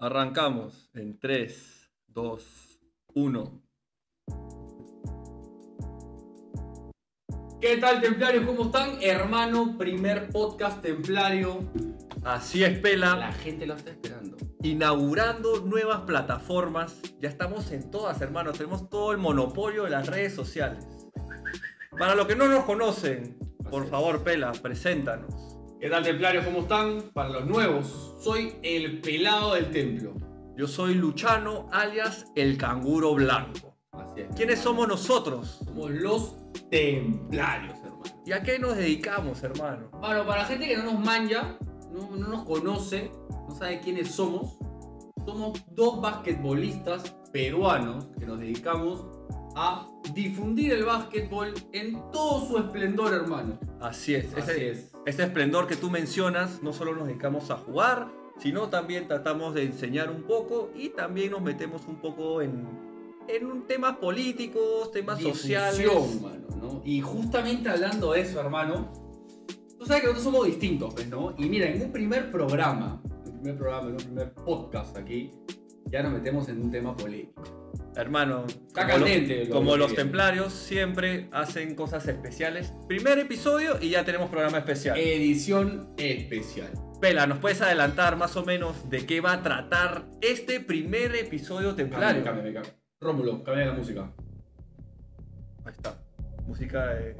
Arrancamos en 3, 2, 1. ¿Qué tal, templarios? ¿Cómo están? Hermano, primer podcast templario. Así es, Pela. La gente lo está esperando. Inaugurando nuevas plataformas. Ya estamos en todas, hermanos. Tenemos todo el monopolio de las redes sociales. Para los que no nos conocen, por favor, Pela, preséntanos. ¿Qué tal, templarios? ¿Cómo están? Para los nuevos, soy el pelado del templo. Yo soy Luchano, alias el canguro blanco. Así es. ¿Quiénes somos nosotros? Somos los templarios, hermano. ¿Y a qué nos dedicamos, hermano? Bueno, para la gente que no nos manja, no, no nos conoce, no sabe quiénes somos, somos dos basquetbolistas peruanos que nos dedicamos a difundir el básquetbol en todo su esplendor, hermano. Así es. Así es. Ese esplendor que tú mencionas, no solo nos dedicamos a jugar, sino también tratamos de enseñar un poco y también nos metemos un poco en, en un- temas políticos, temas sociales. Difusión, mano, ¿no? Y justamente hablando de eso, hermano, tú sabes que nosotros somos distintos, pues, ¿no? Y mira, en un primer programa, en un primer programa, en un primer podcast aquí, ya nos metemos en un tema polémico. Hermano, como, caliente, los, como los templarios siempre hacen cosas especiales. Primer episodio y ya tenemos programa especial. Edición especial. Vela, ¿nos puedes adelantar más o menos de qué va a tratar este primer episodio templario? Cambia, cambia. Rómulo, cambia la música. Ahí está. Música de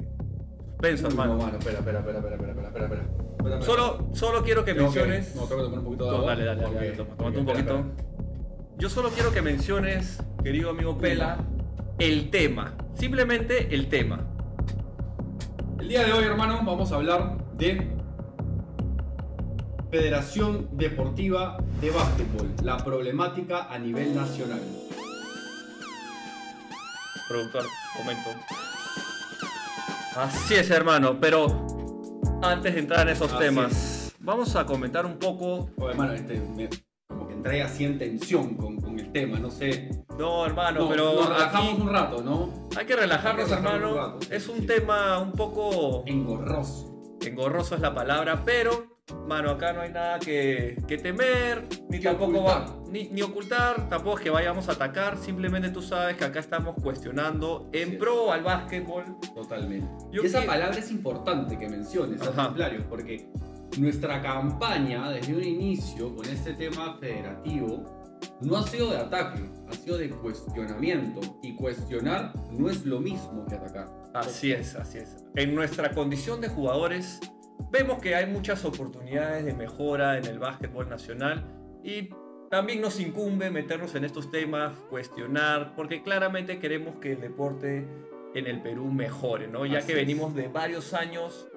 suspenso, Uy, hermano. No, mano, espera, espera, espera, espera, espera, espera, espera. Solo, solo quiero que menciones. No, tengo que tomar un poquito de agua. dale, dale, dale, Toma, un poquito. Yo solo quiero que menciones, querido amigo Pela, el tema. Simplemente el tema. El día de hoy, hermano, vamos a hablar de Federación Deportiva de Básquetbol, la problemática a nivel nacional. Productor, comento. Así es, hermano, pero antes de entrar en esos Así temas, vamos a comentar un poco. Oh, hermano, este, me- entré así en tensión con, con el tema, no sé. No, hermano, No, pero nos relajamos aquí un rato, ¿no? hay que relajarnos, Hay que relajarnos hermano. un rato, sí, es un sí. tema un poco Engorroso. engorroso es la palabra, pero, mano, acá no hay nada que, que temer, ni Que tampoco ocultar. va, ni, ni ocultar, tampoco es que vayamos a atacar, simplemente tú sabes que acá estamos cuestionando en pro al básquetbol. Totalmente. Yo y esa que- palabra es importante que menciones, templarios, porque nuestra campaña desde un inicio con este tema federativo no ha sido de ataque, ha sido de cuestionamiento. Y cuestionar no es lo mismo que atacar. Así es, así es. En nuestra condición de jugadores, vemos que hay muchas oportunidades de mejora en el básquetbol nacional y también nos incumbe meternos en estos temas, cuestionar, porque claramente queremos que el deporte en el Perú mejore, ¿no? Ya Así que venimos de varios años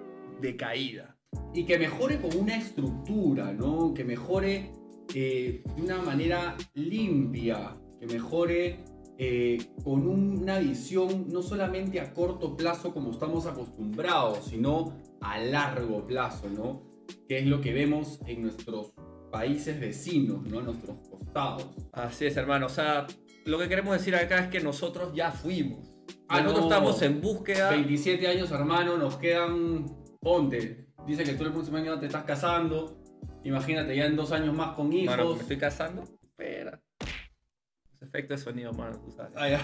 de caída. Y que mejore con una estructura, ¿no? Que mejore eh, de una manera limpia, que mejore eh, con una visión no solamente a corto plazo como estamos acostumbrados, sino a largo plazo, ¿no? Que es lo que vemos en nuestros países vecinos, ¿no? En nuestros costados. Así es, hermano. O sea, lo que queremos decir acá es que nosotros ya fuimos. Ah, nosotros no. estamos en búsqueda. 27 años, hermano, nos quedan, ponte, dice que tú el próximo año te estás casando, imagínate ya en dos años más con hijos. Mano, me estoy casando. Espera. Ese efecto de sonido, mano, tú sabes. Ah, ya.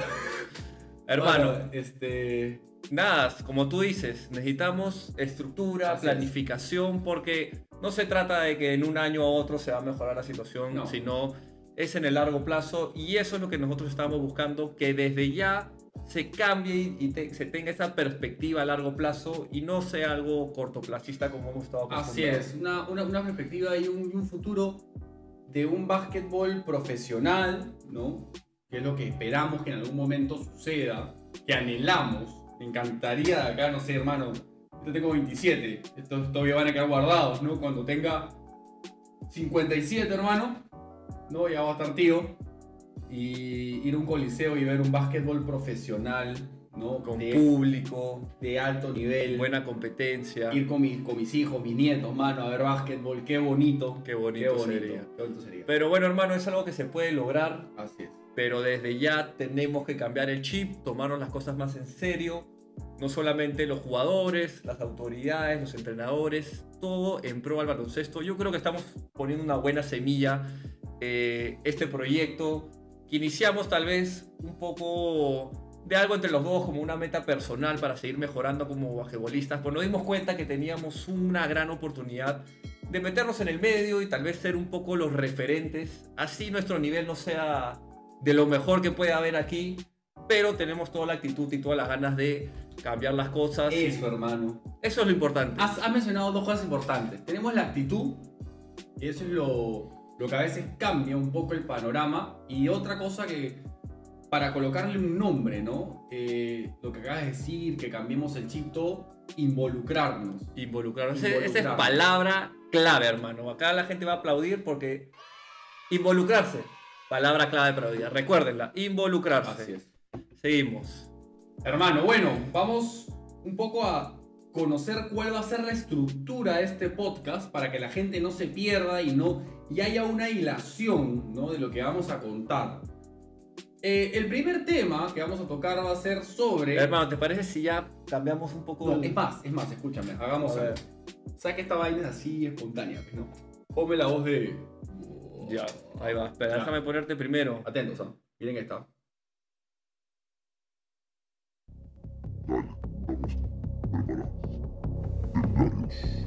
Hermano, Bueno, este. nada, como tú dices, necesitamos estructura, Así es. planificación, porque no se trata de que en un año u otro se va a mejorar la situación, No. sino es en el largo plazo y eso es lo que nosotros estamos buscando, que desde ya se cambie y se tenga esa perspectiva a largo plazo y no sea algo cortoplacista como hemos estado Así acostumbrados. es, una, una, una perspectiva y un, y un futuro de un básquetbol profesional, ¿no? Que es lo que esperamos que en algún momento suceda, que anhelamos. Me encantaría de acá, no sé, hermano. Yo tengo 27, estos todavía van a quedar guardados, ¿no? Cuando tenga 57, hermano, ¿no? Ya va a estar tío. Y ir a un coliseo y ver un básquetbol profesional, ¿no? Con de, público, de alto nivel. buena competencia. ir con mis, con mis hijos, mis nietos, mano, a ver básquetbol, qué bonito. Qué bonito, Qué bonito, sería. qué bonito sería. Pero bueno, hermano, es algo que se puede lograr, Así es. pero desde ya tenemos que cambiar el chip, tomarnos las cosas más en serio. No solamente los jugadores, las autoridades, los entrenadores, todo en pro al baloncesto. Yo creo que estamos poniendo una buena semilla eh, este proyecto que iniciamos tal vez un poco de algo entre los dos, como una meta personal para seguir mejorando como basquetbolistas, pues nos dimos cuenta que teníamos una gran oportunidad de meternos en el medio y tal vez ser un poco los referentes. Así nuestro nivel no sea de lo mejor que puede haber aquí, pero tenemos toda la actitud y todas las ganas de cambiar las cosas. Eso, hermano. Eso es lo importante. Has, has mencionado dos cosas importantes. Tenemos la actitud, y eso es lo, lo que a veces cambia un poco el panorama. Y otra cosa que, para colocarle un nombre, ¿no? Eh, lo que acabas de decir, que cambiemos el chip, todo, involucrarnos. Involucrarnos. Esa- es palabra clave, hermano. Acá la gente va a aplaudir porque involucrarse. Palabra clave para hoy. Recuérdenla, involucrarse. Así es. Seguimos. Hermano, bueno, vamos un poco a conocer cuál va a ser la estructura de este podcast para que la gente no se pierda y no y haya una hilación ¿no? de lo que vamos a contar. Eh, el primer tema que vamos a tocar va a ser sobre... Hermano, ¿te parece si ya cambiamos un poco? No, el- es más, es más, escúchame, hagamos A ver. algo. Sabes que esta vaina es así espontánea, ¿no? Ponme la voz de... Ya, ahí va. Espera, Ya. déjame ponerte primero. Atentos, ¿ah? Miren esta. Dale, vamos.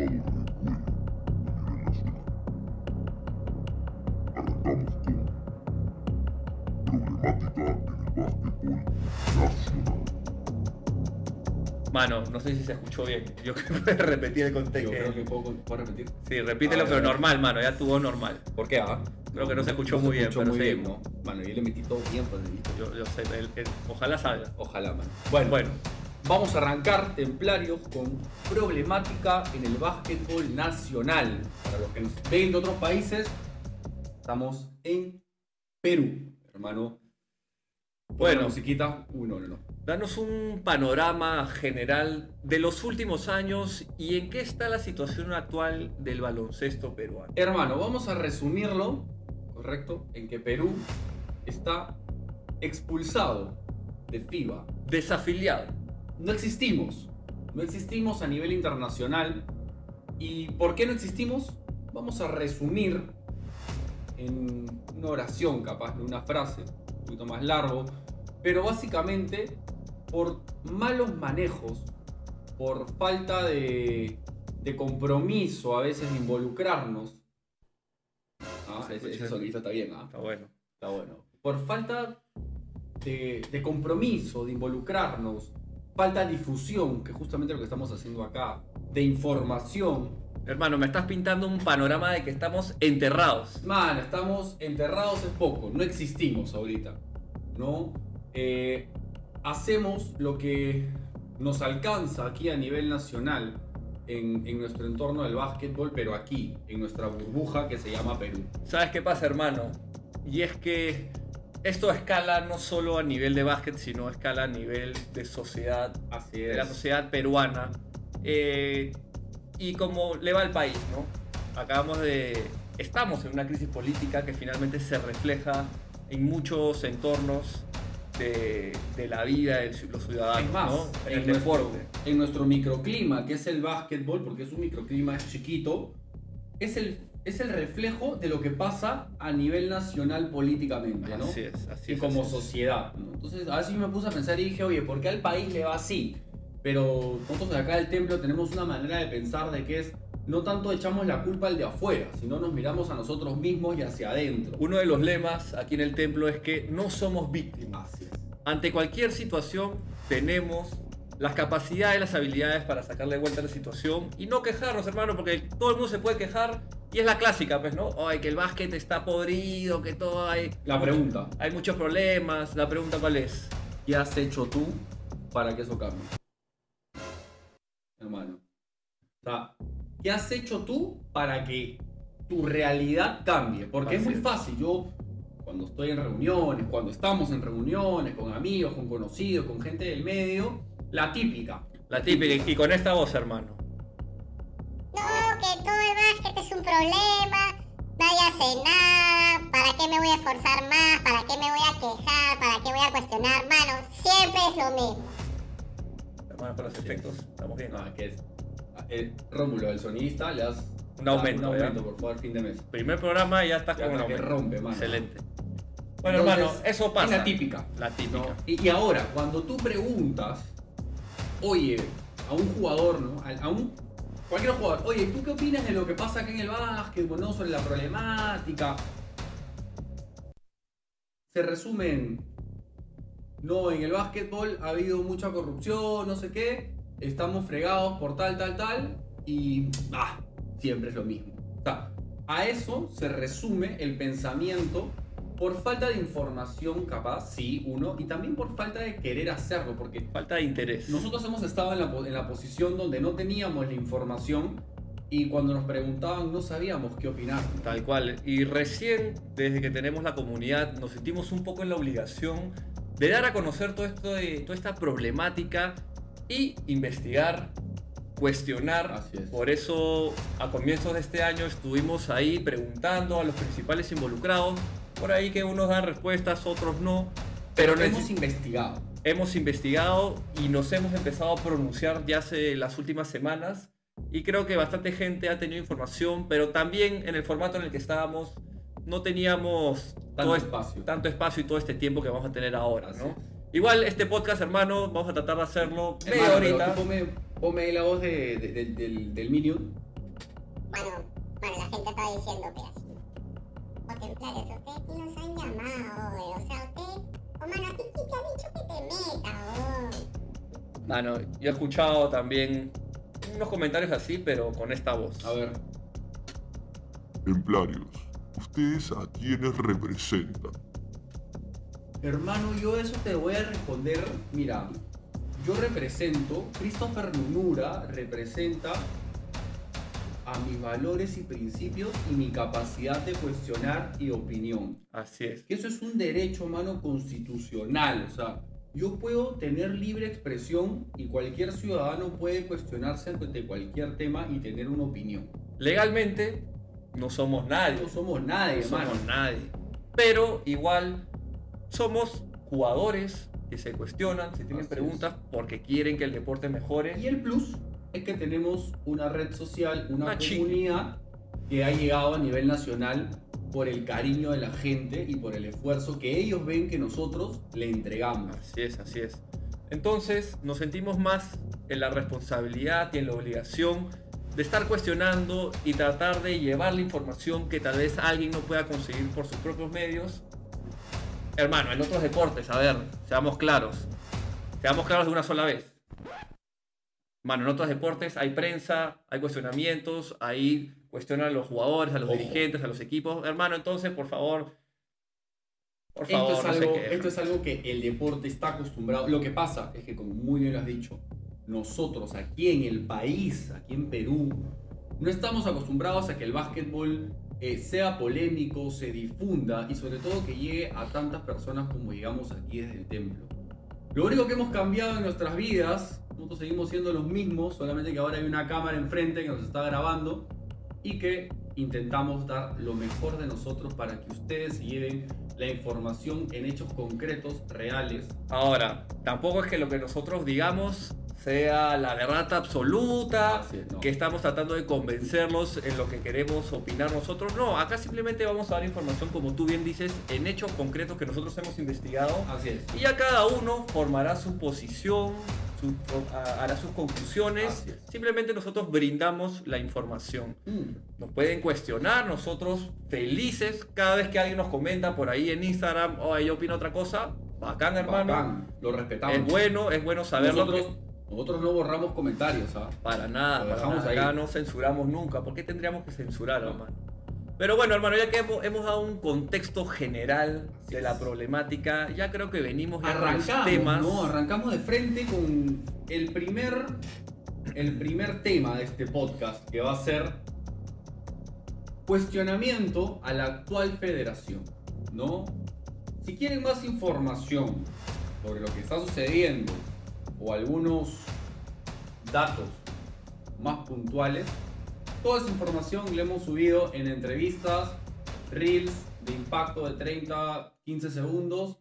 Ha causado revuelo a nivel nacional. Arrancamos con problemática en el básquetbol nacional. Mano, no sé si se escuchó bien. Yo creo que puedes repetir el Yo contexto. creo que puedo, puedo repetir. Sí, repítelo, A ver, pero normal, mano. Ya tuvo normal. ¿Por qué? ah? Creo que no se escuchó No muy bien, escuchó pero muy bien, seguimos. ¿no? Mano, yo le metí todo bien, pues, dedito. Yo, yo sé, el- el- ojalá salga. Ojalá, mano. Bueno, Bueno, vamos a arrancar templarios con problemática en el básquetbol nacional. Para los que nos ven de otros países, estamos en Perú, hermano. Bueno. Musiquita. Uh, no, no, no. danos un panorama general de los últimos años y en qué está la situación actual del baloncesto peruano. Hermano, vamos a resumirlo, ¿correcto? En que Perú está expulsado de FIBA. Desafiliado. No existimos. No existimos a nivel internacional. ¿Y por qué no existimos? Vamos a resumir en una oración, capaz, en una frase, un poquito más largo. Pero básicamente por malos manejos, por falta de, de compromiso a veces de involucrarnos. Ah, Se ese, escucha ese sonidito está bien, ¿ah? Está bueno. Está bueno. Por falta de, de compromiso, de involucrarnos, falta difusión, que es justamente lo que estamos haciendo acá, de información. Hermano, me estás pintando un panorama de que estamos enterrados. Man, estamos enterrados es poco, no existimos ahorita. ¿No? Eh, hacemos lo que nos alcanza aquí a nivel nacional en, en nuestro entorno del básquetbol, pero aquí, en nuestra burbuja que se llama Perú. ¿Sabes qué pasa, hermano? Y es que esto escala no solo a nivel de básquet, sino escala a nivel de sociedad, Así de la es. sociedad peruana. Eh, y como le va al país, ¿no? Acabamos de... Estamos en una crisis política que finalmente se refleja en muchos entornos de, de la vida de los ciudadanos, Es más, ¿no? En, en, el nuestro, deporte. en nuestro microclima, que es el básquetbol, porque es un microclima es chiquito, es el, es el reflejo de lo que pasa a nivel nacional políticamente, ¿no? Así es, así y es. como así es. sociedad. ¿no? Entonces, a veces yo me puse a pensar y dije, oye, ¿por qué al país le va así? Pero nosotros de acá del templo tenemos una manera de pensar de que es, no tanto echamos la culpa al de afuera, sino nos miramos a nosotros mismos y hacia adentro. Uno de los lemas aquí en el templo es que no somos víctimas. Así es. Ante cualquier situación tenemos las capacidades, las habilidades para sacarle vuelta a la situación y no quejarnos, hermano, porque todo el mundo se puede quejar y es la clásica, pues, ¿no? Ay, que el básquet está podrido, que todo hay... La pregunta, Hay muchos problemas. La pregunta cuál es. ¿qué has hecho tú para que eso cambie? Hermano. O sea, ¿qué has hecho tú para que tu realidad cambie? Porque es muy fácil. Yo, cuando estoy en reuniones, cuando estamos en reuniones, con amigos, con conocidos, con gente del medio, la típica. La típica. Y con esta voz, hermano. No, que todo el básquet es un problema, nadie hace nada, ¿para qué me voy a esforzar más? ¿Para qué me voy a quejar? ¿Para qué voy a cuestionar? Mano, siempre es lo mismo. hermano, con los efectos. es. Estamos bien. No, que es. eh, Rómulo, el sonidista, le das Un aumento, un aumento por favor, fin de mes. Primer programa y ya estás Ya con un aumento. rompe, mano. Excelente. Bueno, Entonces, hermano, eso pasa. Es la típica. La típica. ¿no? Y, y ahora, cuando tú preguntas, oye, a un jugador, ¿no? A, un. Cualquier jugador, oye, ¿tú qué opinas de lo que pasa acá en el básquetbol, ¿no? Sobre la problemática. Se resumen. No, en el básquetbol ha habido mucha corrupción, no sé qué. Estamos fregados por tal, tal, tal. Y. Ah, siempre es lo mismo. O sea, a eso se resume el pensamiento por falta de información capaz, sí, uno, y también por falta de querer hacerlo, porque Falta de interés. nosotros hemos estado en la, en la posición donde no teníamos la información y cuando nos preguntaban no sabíamos qué opinar. Tal cual. Y recién, desde que tenemos la comunidad, nos sentimos un poco en la obligación de dar a conocer todo esto de, toda esta problemática y investigar, cuestionar. Así es. Por eso, a comienzos de este año estuvimos ahí preguntando a los principales involucrados. Por ahí que unos dan respuestas, otros no. Pero hemos investigado. hemos investigado y nos hemos empezado a pronunciar ya hace las últimas semanas y creo que bastante gente ha tenido información, pero también en el formato en el que estábamos no teníamos Tanto este- espacio. tanto espacio y todo este tiempo que vamos a tener ahora, ¿no? Igual este podcast, hermano, vamos a tratar de hacerlo media Hermano, pero horita. tú ponme, ponme ahí la voz de- de- del- del, del Minion. Bueno, bueno, la gente está diciendo que así. O templarios, ustedes aquí nos han llamado, güey. O sea, usted. O mano, a ti te ha dicho que te metas, oh. Mano, yo he escuchado también unos comentarios así, pero con esta voz. A ver, Templarios, ¿ustedes a quiénes representan? hermano, yo eso te voy a responder. Mira, yo represento, Christopher Nunura representa a mis valores y principios y mi capacidad de cuestionar y opinión. Así es. que eso es un derecho humano constitucional. O sea, yo puedo tener libre expresión y cualquier ciudadano puede cuestionarse ante cualquier tema y tener una opinión. Legalmente no somos nadie. No somos nadie, no somos nadie. Pero igual somos jugadores que se cuestionan, si tienen Así preguntas, porque quieren que el deporte mejore. Y el plus es que tenemos una red social, una Una chica. comunidad que ha llegado a nivel nacional por el cariño de la gente y por el esfuerzo que ellos ven que nosotros le entregamos. Así es, así es. Entonces nos sentimos más en la responsabilidad y en la obligación de estar cuestionando y tratar de llevar la información que tal vez alguien no pueda conseguir por sus propios medios. Hermano, en otros deportes, a ver, seamos claros. Seamos claros de una sola vez. Mano, en otros deportes hay prensa, hay cuestionamientos, ahí cuestionan a los jugadores, a los Ojo. dirigentes, a los equipos. Hermano, entonces, por favor. Por Esto, favor, es no se algo, quejen. esto es algo que el deporte está acostumbrado. Lo que pasa es que, como muy bien lo has dicho, nosotros aquí en el país, aquí en Perú, no estamos acostumbrados a que el básquetbol eh, sea polémico, se difunda y sobre todo que llegue a tantas personas como llegamos aquí desde el templo. Lo único que hemos cambiado en nuestras vidas, nosotros seguimos siendo los mismos, solamente que ahora hay una cámara enfrente que nos está grabando y que intentamos dar lo mejor de nosotros para que ustedes lleven la información en hechos concretos, reales. Ahora, tampoco es que lo que nosotros digamos sea la verdad absoluta, es, no. que estamos tratando de convencerlos en lo que queremos opinar nosotros. No, acá simplemente vamos a dar información, como tú bien dices, en hechos concretos que nosotros hemos investigado. Así es. Y ya cada uno formará su posición, su- a- hará sus conclusiones. Simplemente nosotros brindamos la información. Mm, Nos pueden cuestionar, nosotros felices cada vez que alguien nos comenta por ahí en Instagram, oh, yo opino otra cosa. Bacán, hermano. bacán, lo respetamos. Es bueno, es bueno saberlo. nosotros, nosotros no borramos comentarios, ¿ah? Para nada, para nada. ahí. Acá no censuramos nunca. ¿Por qué tendríamos que censurar, No. hermano? Pero bueno, hermano, ya que hemos, hemos dado un contexto general Así de la problemática, ya creo que venimos ya con los Arrancamos, temas. ¿no? Arrancamos de frente con el primer, el primer tema de este podcast, que va a ser cuestionamiento a la actual federación, ¿no? Si quieren más información sobre lo que está sucediendo o algunos datos más puntuales, toda esa información la hemos subido en entrevistas, reels de impacto de 30, 15 segundos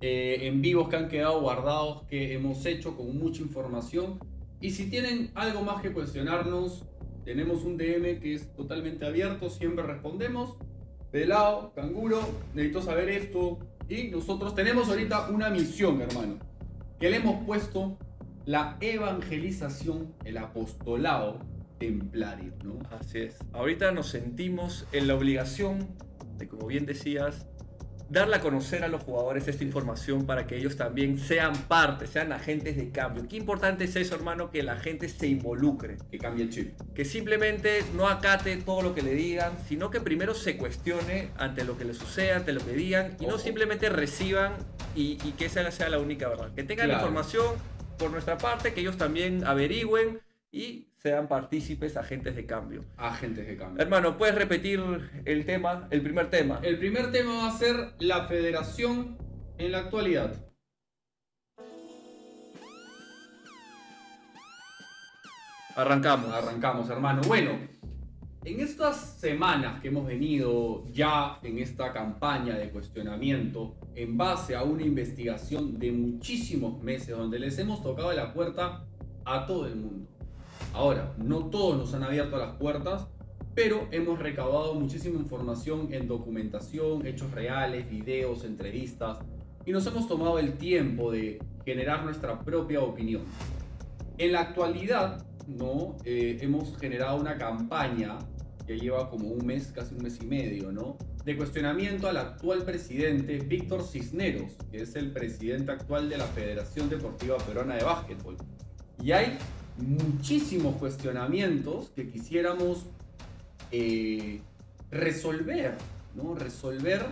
eh, en vivos que han quedado guardados que hemos hecho con mucha información. Y si tienen algo más que cuestionarnos, tenemos un DM que es totalmente abierto, siempre respondemos. Pelado, canguro, necesito saber esto. Y nosotros tenemos ahorita una misión, hermano, que le hemos puesto la evangelización, el apostolado templario, ¿no? Así es. Ahorita nos sentimos en la obligación de, como bien decías, darle a conocer a los jugadores esta información para que ellos también sean parte, sean agentes de cambio. Qué importante es eso, hermano, que la gente se involucre. Que cambie el chip. Que simplemente no acate todo lo que le digan, sino que primero se cuestione ante lo que le suceda, ante lo que digan, y no Ojo. simplemente reciban y, y que esa sea la única verdad. Que tengan la Claro. información por nuestra parte, que ellos también averigüen y sean partícipes, agentes de cambio. Agentes de cambio. Hermano, ¿puedes repetir el tema, el primer tema? El primer tema va a ser la federación en la actualidad. Arrancamos. Arrancamos, hermano. Bueno, en estas semanas que hemos venido ya en esta campaña de cuestionamiento, en base a una investigación de muchísimos meses, donde les hemos tocado la puerta a todo el mundo. Ahora, no todos nos han abierto las puertas, pero hemos recaudado muchísima información en documentación, hechos reales, videos, entrevistas, y nos hemos tomado el tiempo de generar nuestra propia opinión. En la actualidad, ¿no? Eh, hemos generado una campaña que lleva como un mes, casi un mes y medio, ¿no? De cuestionamiento al actual presidente Víctor Cisneros, que es el presidente actual de la Federación Deportiva Peruana de Básquetbol. Y hay muchísimos cuestionamientos que quisiéramos eh, resolver, ¿no? Resolver,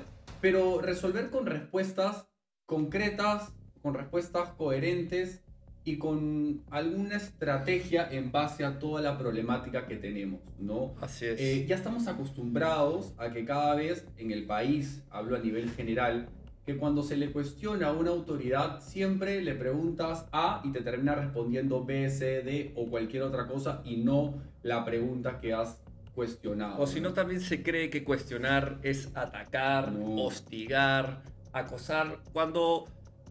pero resolver con respuestas concretas, con respuestas coherentes y con alguna estrategia en base a toda la problemática que tenemos, ¿no? Así es. Eh, ya estamos acostumbrados a que cada vez en el país, hablo a nivel general, que cuando se le cuestiona a una autoridad siempre le preguntas A y te termina respondiendo B, C, D o cualquier otra cosa y no la pregunta que has cuestionado. O si no, también se cree que cuestionar es atacar, No. hostigar, acosar, cuando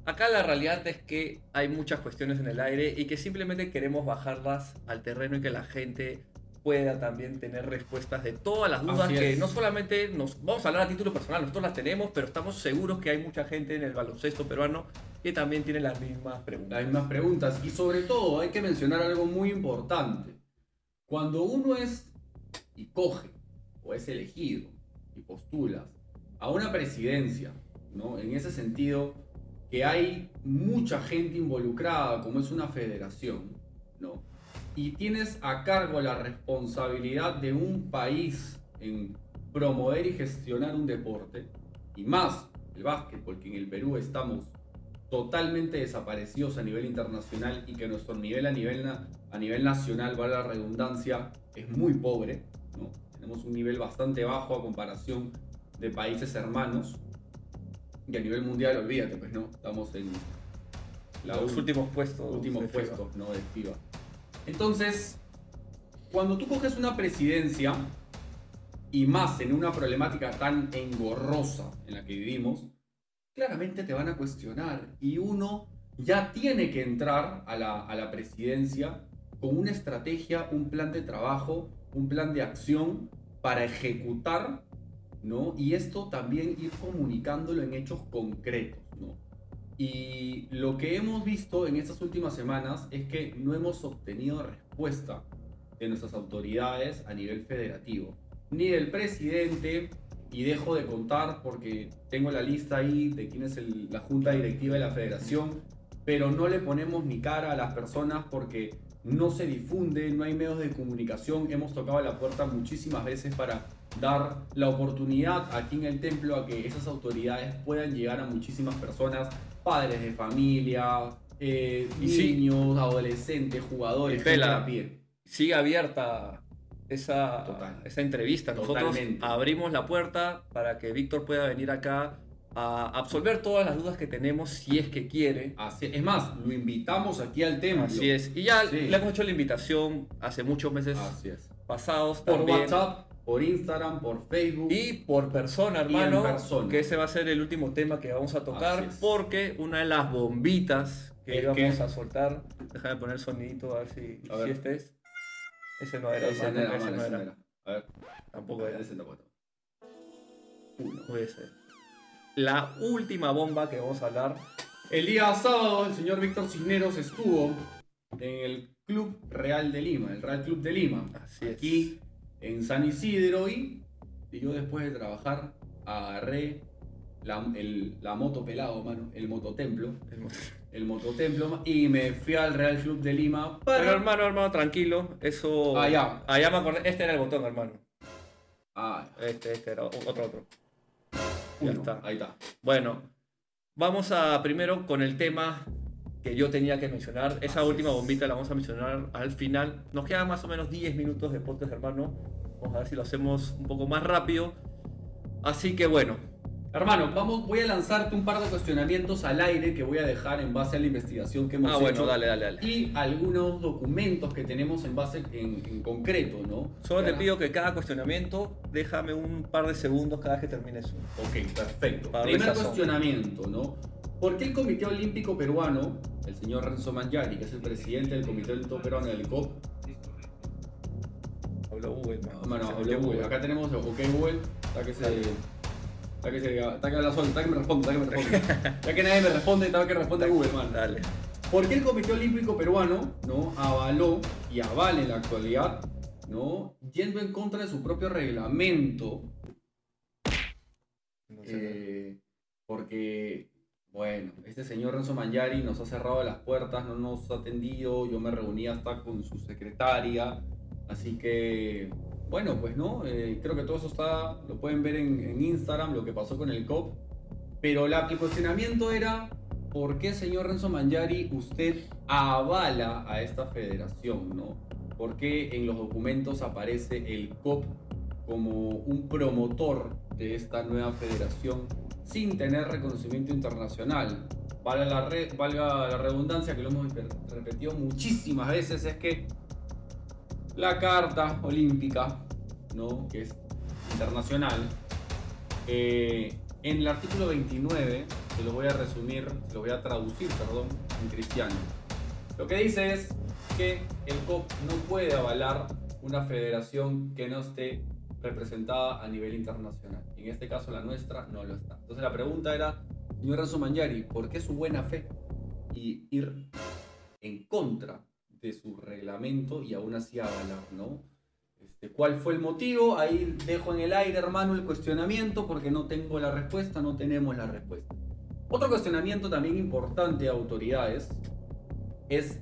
acá la realidad es que hay muchas cuestiones en el aire y que simplemente queremos bajarlas al terreno y que la gente pueda también tener respuestas de todas las dudas Así que es. no solamente nos vamos a hablar a título personal, nosotros las tenemos, pero estamos seguros que hay mucha gente en el baloncesto peruano que también tiene las mismas preguntas. las mismas preguntas. Y sobre todo hay que mencionar algo muy importante. Cuando uno es y coge o es elegido y postulas a una presidencia, ¿no? En ese sentido que hay mucha gente involucrada, como es una federación, ¿no? Y tienes a cargo la responsabilidad de un país en promover y gestionar un deporte, y más el básquetbol, que en el Perú estamos totalmente desaparecidos a nivel internacional y que nuestro nivel a nivel, a nivel nacional, vale la redundancia, es muy pobre. ¿no? Tenemos un nivel bastante bajo a comparación de países hermanos. Y a nivel mundial, olvídate, pues no, estamos en la los últimos puestos. últimos puestos ¿no? de FIBA. Entonces, cuando tú coges una presidencia, y más en una problemática tan engorrosa en la que vivimos, claramente te van a cuestionar. Y uno ya tiene que entrar a la, presidencia con una estrategia, un plan de trabajo, un plan de acción para ejecutar, ¿no? Y esto también ir comunicándolo en hechos concretos, ¿no? Y lo que hemos visto en estas últimas semanas es que no hemos obtenido respuesta de nuestras autoridades a nivel federativo, ni del presidente, y dejo de contar porque tengo la lista ahí de quién es el- la junta directiva de la federación, pero no le ponemos ni cara a las personas porque no se difunde, no hay medios de comunicación, hemos tocado la puerta muchísimas veces para dar la oportunidad aquí en el templo a que esas autoridades puedan llegar a muchísimas personas, padres de familia, eh, sí. niños, adolescentes, jugadores, gente a pie. sigue abierta esa, Total. esa entrevista. Nosotros Totalmente. abrimos la puerta para que Víctor pueda venir acá a absolver todas las dudas que tenemos si es que quiere. Así- es más, lo invitamos aquí al templo. Así es. Y ya Sí. le hemos hecho la invitación hace muchos meses Así es. pasados Por también. WhatsApp por Instagram, por Facebook. Y por persona, hermano, persona. que ese va a ser el último tema que vamos a tocar, porque una de las bombitas que Es íbamos que- a soltar, déjame poner el sonidito a ver si, A si ver. este es. Ese no era, Ese no era, ese no. A ver. Tampoco era. Ese tampoco. Puede ser. La última bomba que vamos a hablar, El día sábado, el señor Víctor Cisneros estuvo en el Club Real de Lima, el Real Club de Lima, así es. En San Isidro. Y, y yo, después de trabajar, agarré la, el- la moto pelado, mano, el mototemplo. El mo- El mototemplo y me fui al Real Club de Lima para. Pero hermano, hermano, tranquilo, eso... Ya. Ah, ya me acordé, este era el botón, hermano. Ah, Este, este era, otro, otro. Ya está. Ahí está. Bueno, vamos a primero con el tema que yo tenía que mencionar. Esa Así última bombita la vamos a mencionar al final. Nos quedan más o menos 10 minutos de podcast, hermano. Vamos a ver si lo hacemos un poco más rápido. Así que bueno, Hermano, vamos, voy a lanzarte un par de cuestionamientos al aire que voy a dejar en base a la investigación que hemos ah, hecho. bueno, dale, dale, dale. Y algunos documentos que tenemos en base en, en concreto, ¿no? Solo te pido que cada cuestionamiento déjame un par de segundos cada vez que termines uno. Ok, perfecto. Primer cuestionamiento, ¿no? ¿Por qué el Comité Olímpico Peruano, el señor Renzo Mangiari, que es el presidente del Comité Olímpico Peruano del COP, Habló Google, man. Bueno, metió Google. Acá tenemos OK Google. Está que se. Está que se. Está que habla solo. Está que me responde. Está que me responde. Ya que nadie me responde, está que responde Google, man. Dale. ¿Por qué el Comité Olímpico Peruano ¿no? avaló y avala en la actualidad, ¿no? yendo en contra de su propio reglamento? No sé. eh, porque, bueno, este señor Renzo Mangiari nos ha cerrado las puertas, no nos ha atendido, yo me reuní hasta con su secretaria, así que, bueno, pues no, Eh, creo que todo eso está, lo pueden ver en, en Instagram, lo que pasó con el COP, pero la, el cuestionamiento era, ¿por qué, señor Renzo Mangiari, usted avala a esta federación, no? ¿Por qué en los documentos aparece el COP como un promotor de esta nueva federación sin tener reconocimiento internacional? Valga la, re- valga la redundancia, que lo hemos repetido muchísimas veces, es que la Carta Olímpica, ¿no? que es internacional, eh, en el artículo 29, se lo voy a resumir, se lo voy a traducir, perdón, en cristiano. Lo que dice es que el COP no puede avalar una federación que no esté representada a nivel internacional. En este caso la nuestra no lo está. Entonces la pregunta era, señor Renzo Mangiari, ¿por qué su buena fe y ir en contra de su reglamento y aún así avalar, ¿no? Este, ¿Cuál fue el motivo? Ahí dejo en el aire, hermano, el cuestionamiento porque no tengo la respuesta, no tenemos la respuesta. Otro cuestionamiento también importante a autoridades es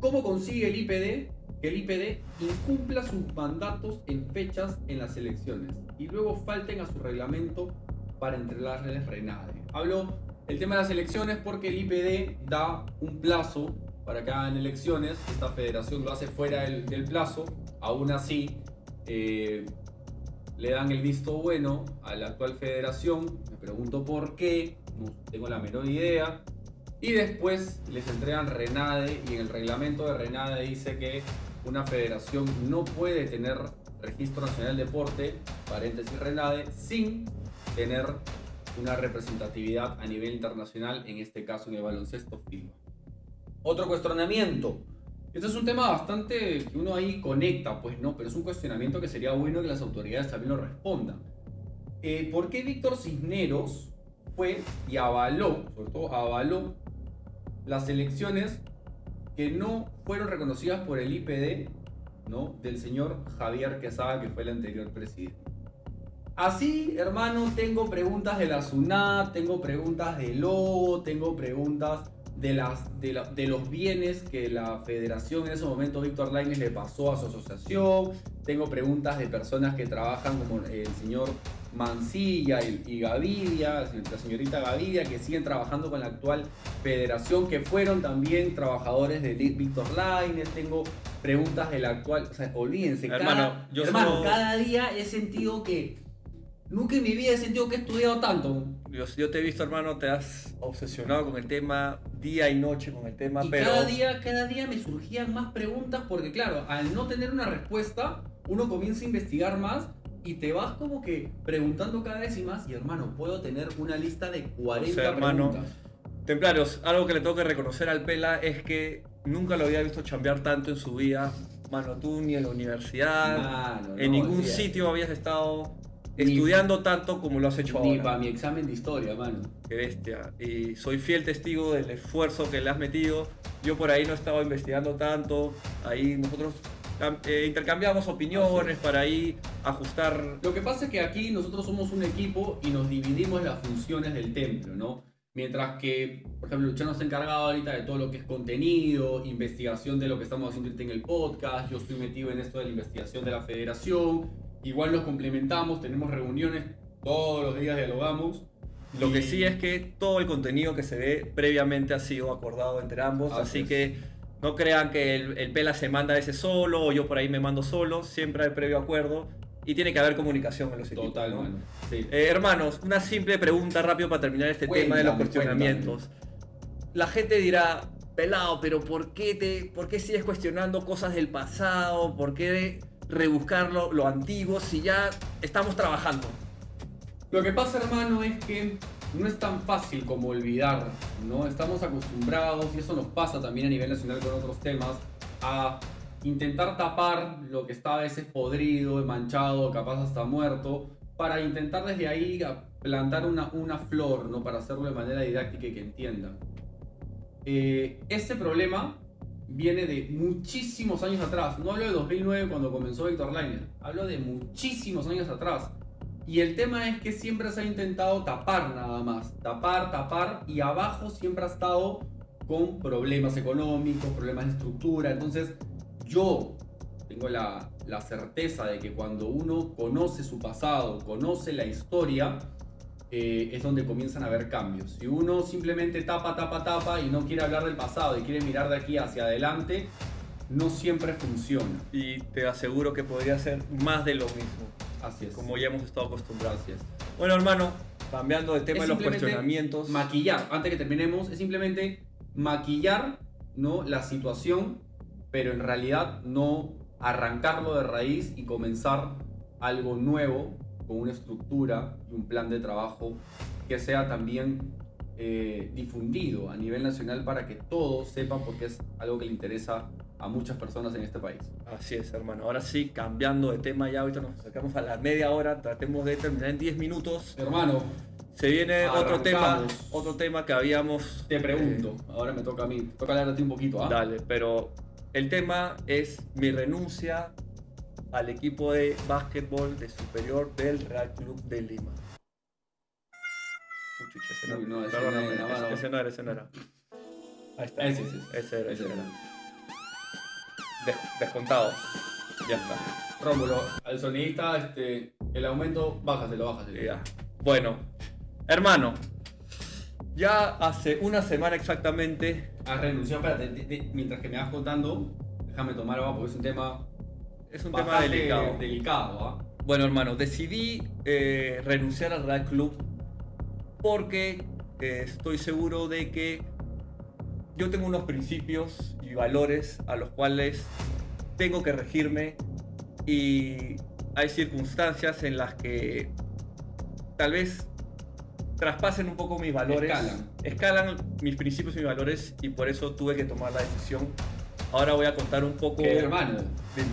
cómo consigue el IPD que el IPD incumpla sus mandatos en fechas en las elecciones y luego falten a su reglamento para entregarles RENADE. Hablo el tema de las elecciones porque el IPD da un plazo para que hagan elecciones, esta federación lo hace fuera del, plazo, aún así eh, le dan el visto bueno a la actual federación, me pregunto por qué, no tengo la menor idea, y después les entregan RENADE y en el reglamento de RENADE dice que una federación no puede tener registro nacional de deporte, paréntesis RENADE, sin tener una representatividad a nivel internacional, en este caso en el baloncesto FIBA. Otro cuestionamiento. Este es un tema bastante que uno ahí conecta, pues no, pero es un cuestionamiento que sería bueno que las autoridades también lo respondan. Eh, ¿Por qué Víctor Cisneros fue y avaló, sobre todo avaló, las elecciones que no fueron reconocidas por el IPD ¿no? del señor Javier Quesada, que fue el anterior presidente? Así, hermano, tengo preguntas de la SUNAT, tengo preguntas del LO, tengo preguntas de, las, de, la- de los bienes que la federación en ese momento, Víctor Lainez, le pasó a su asociación. Tengo preguntas de personas que trabajan como el señor Mancilla y, y Gavidia, la señorita Gavidia, que siguen trabajando con la actual federación, que fueron también trabajadores de Víctor Lainez. Tengo preguntas de la actual, o sea, olvídense, Hermano, cada, yo hermano, solo- cada día he sentido que nunca en mi vida he sentido que he estudiado tanto. Yo, yo te he visto, hermano, te has obsesionado con el tema día y noche con el tema, Y pero cada día, cada día me surgían más preguntas porque claro, al no tener una respuesta, uno comienza a investigar más y te vas como que preguntando cada vez y más. Y hermano, puedo tener una lista de 40 O sea, hermano, preguntas. Templarios, algo que le tengo que reconocer al Pela es que nunca lo había visto chambear tanto en su vida. Mano, tú ni en la universidad, Mano, en no, ningún sitio habías estado Ni- estudiando tanto como lo has hecho Ni ahora. para mi examen de historia, mano. Qué bestia. Y soy fiel testigo del esfuerzo que le has metido. Yo por ahí no estaba investigando tanto. Ahí nosotros eh, intercambiamos opiniones para ahí ajustar. Lo que pasa es que aquí nosotros somos un equipo y nos dividimos las funciones del templo, ¿no? Mientras que, por ejemplo, Luciano está encargado ahorita de todo lo que es contenido, investigación de lo que estamos haciendo en el podcast, yo estoy metido en esto de la investigación de la federación, igual nos complementamos, tenemos reuniones, todos los días dialogamos. Lo que Y- sí es que todo el contenido que se ve previamente ha sido acordado entre ambos. Así que no crean que el, el Pela se manda a ese solo o yo por ahí me mando solo. Siempre hay previo acuerdo y tiene que haber comunicación en los equipos. Total, ¿no? Sí. Eh, hermanos, una simple pregunta rápido para terminar este tema de los Cuéntame, cuestionamientos. La gente dirá, pelado, pero ¿por qué, te, ¿por qué sigues cuestionando cosas del pasado? ¿Por qué rebuscar lo, lo antiguo si ya estamos trabajando? Lo que pasa, hermano, es que no es tan fácil como olvidar, ¿no? Estamos acostumbrados, y eso nos pasa también a nivel nacional con otros temas, a intentar tapar lo que está a veces podrido, manchado, capaz hasta muerto, para intentar desde ahí plantar una, una flor, ¿no? Para hacerlo de manera didáctica y que entiendan. Eh, este problema viene de muchísimos años atrás. No hablo de 2009 cuando comenzó Víctor Liner. Hablo de muchísimos años atrás. Y el tema es que siempre se ha intentado tapar nada más. Tapar, tapar. Y abajo siempre ha estado con problemas económicos, problemas de estructura. Entonces yo tengo la, la certeza de que cuando uno conoce su pasado, conoce la historia, eh, es donde comienzan a haber cambios. Si uno simplemente tapa, tapa, tapa y no quiere hablar del pasado y quiere mirar de aquí hacia adelante, no siempre funciona. Y te aseguro que podría ser más de lo mismo, Así es. como ya hemos estado acostumbrados. Así es. Bueno, hermano, cambiando de tema Es de los cuestionamientos. Maquillar, antes que terminemos, es simplemente maquillar ¿no? la situación, pero en realidad no arrancarlo de raíz y comenzar algo nuevo con una estructura y un plan de trabajo que sea también eh, difundido a nivel nacional para que todos sepan porque es algo que le interesa a muchas personas en este país. Así es, hermano. Ahora sí, cambiando de tema ya, ahorita nos acercamos a la media hora, tratemos de terminar en 10 minutos. Hermano, Se viene otro tema, otro tema que habíamos... te pregunto, ahora me toca a mí, toca hablar ti un poquito, eh, ¿ah? dale, pero el tema es mi renuncia al equipo de básquetbol de superior del Real Club de Lima. Uy, ese no, ese no era, ese- no era. Ahí está. Ese, ese, ese. Ese era, Ese era. Des- descontado. Ya está. Rómulo, al sonidista, este, el aumento, bájaselo, bájaselo. Ya. Bueno, hermano, ya hace una semana exactamente, Has renunciado, espérate, mientras que me vas contando, déjame tomar agua porque es un tema es un tema delicado. delicado, ¿ah? Bueno, hermano, decidí eh, renunciar al Real Club porque eh, estoy seguro de que yo tengo unos principios y valores a los cuales tengo que regirme y hay circunstancias en las que tal vez traspasen un poco mis valores, Escalan. escalan mis principios y mis valores y por eso tuve que tomar la decisión. Ahora voy a contar un poco... Que hermano, Dime.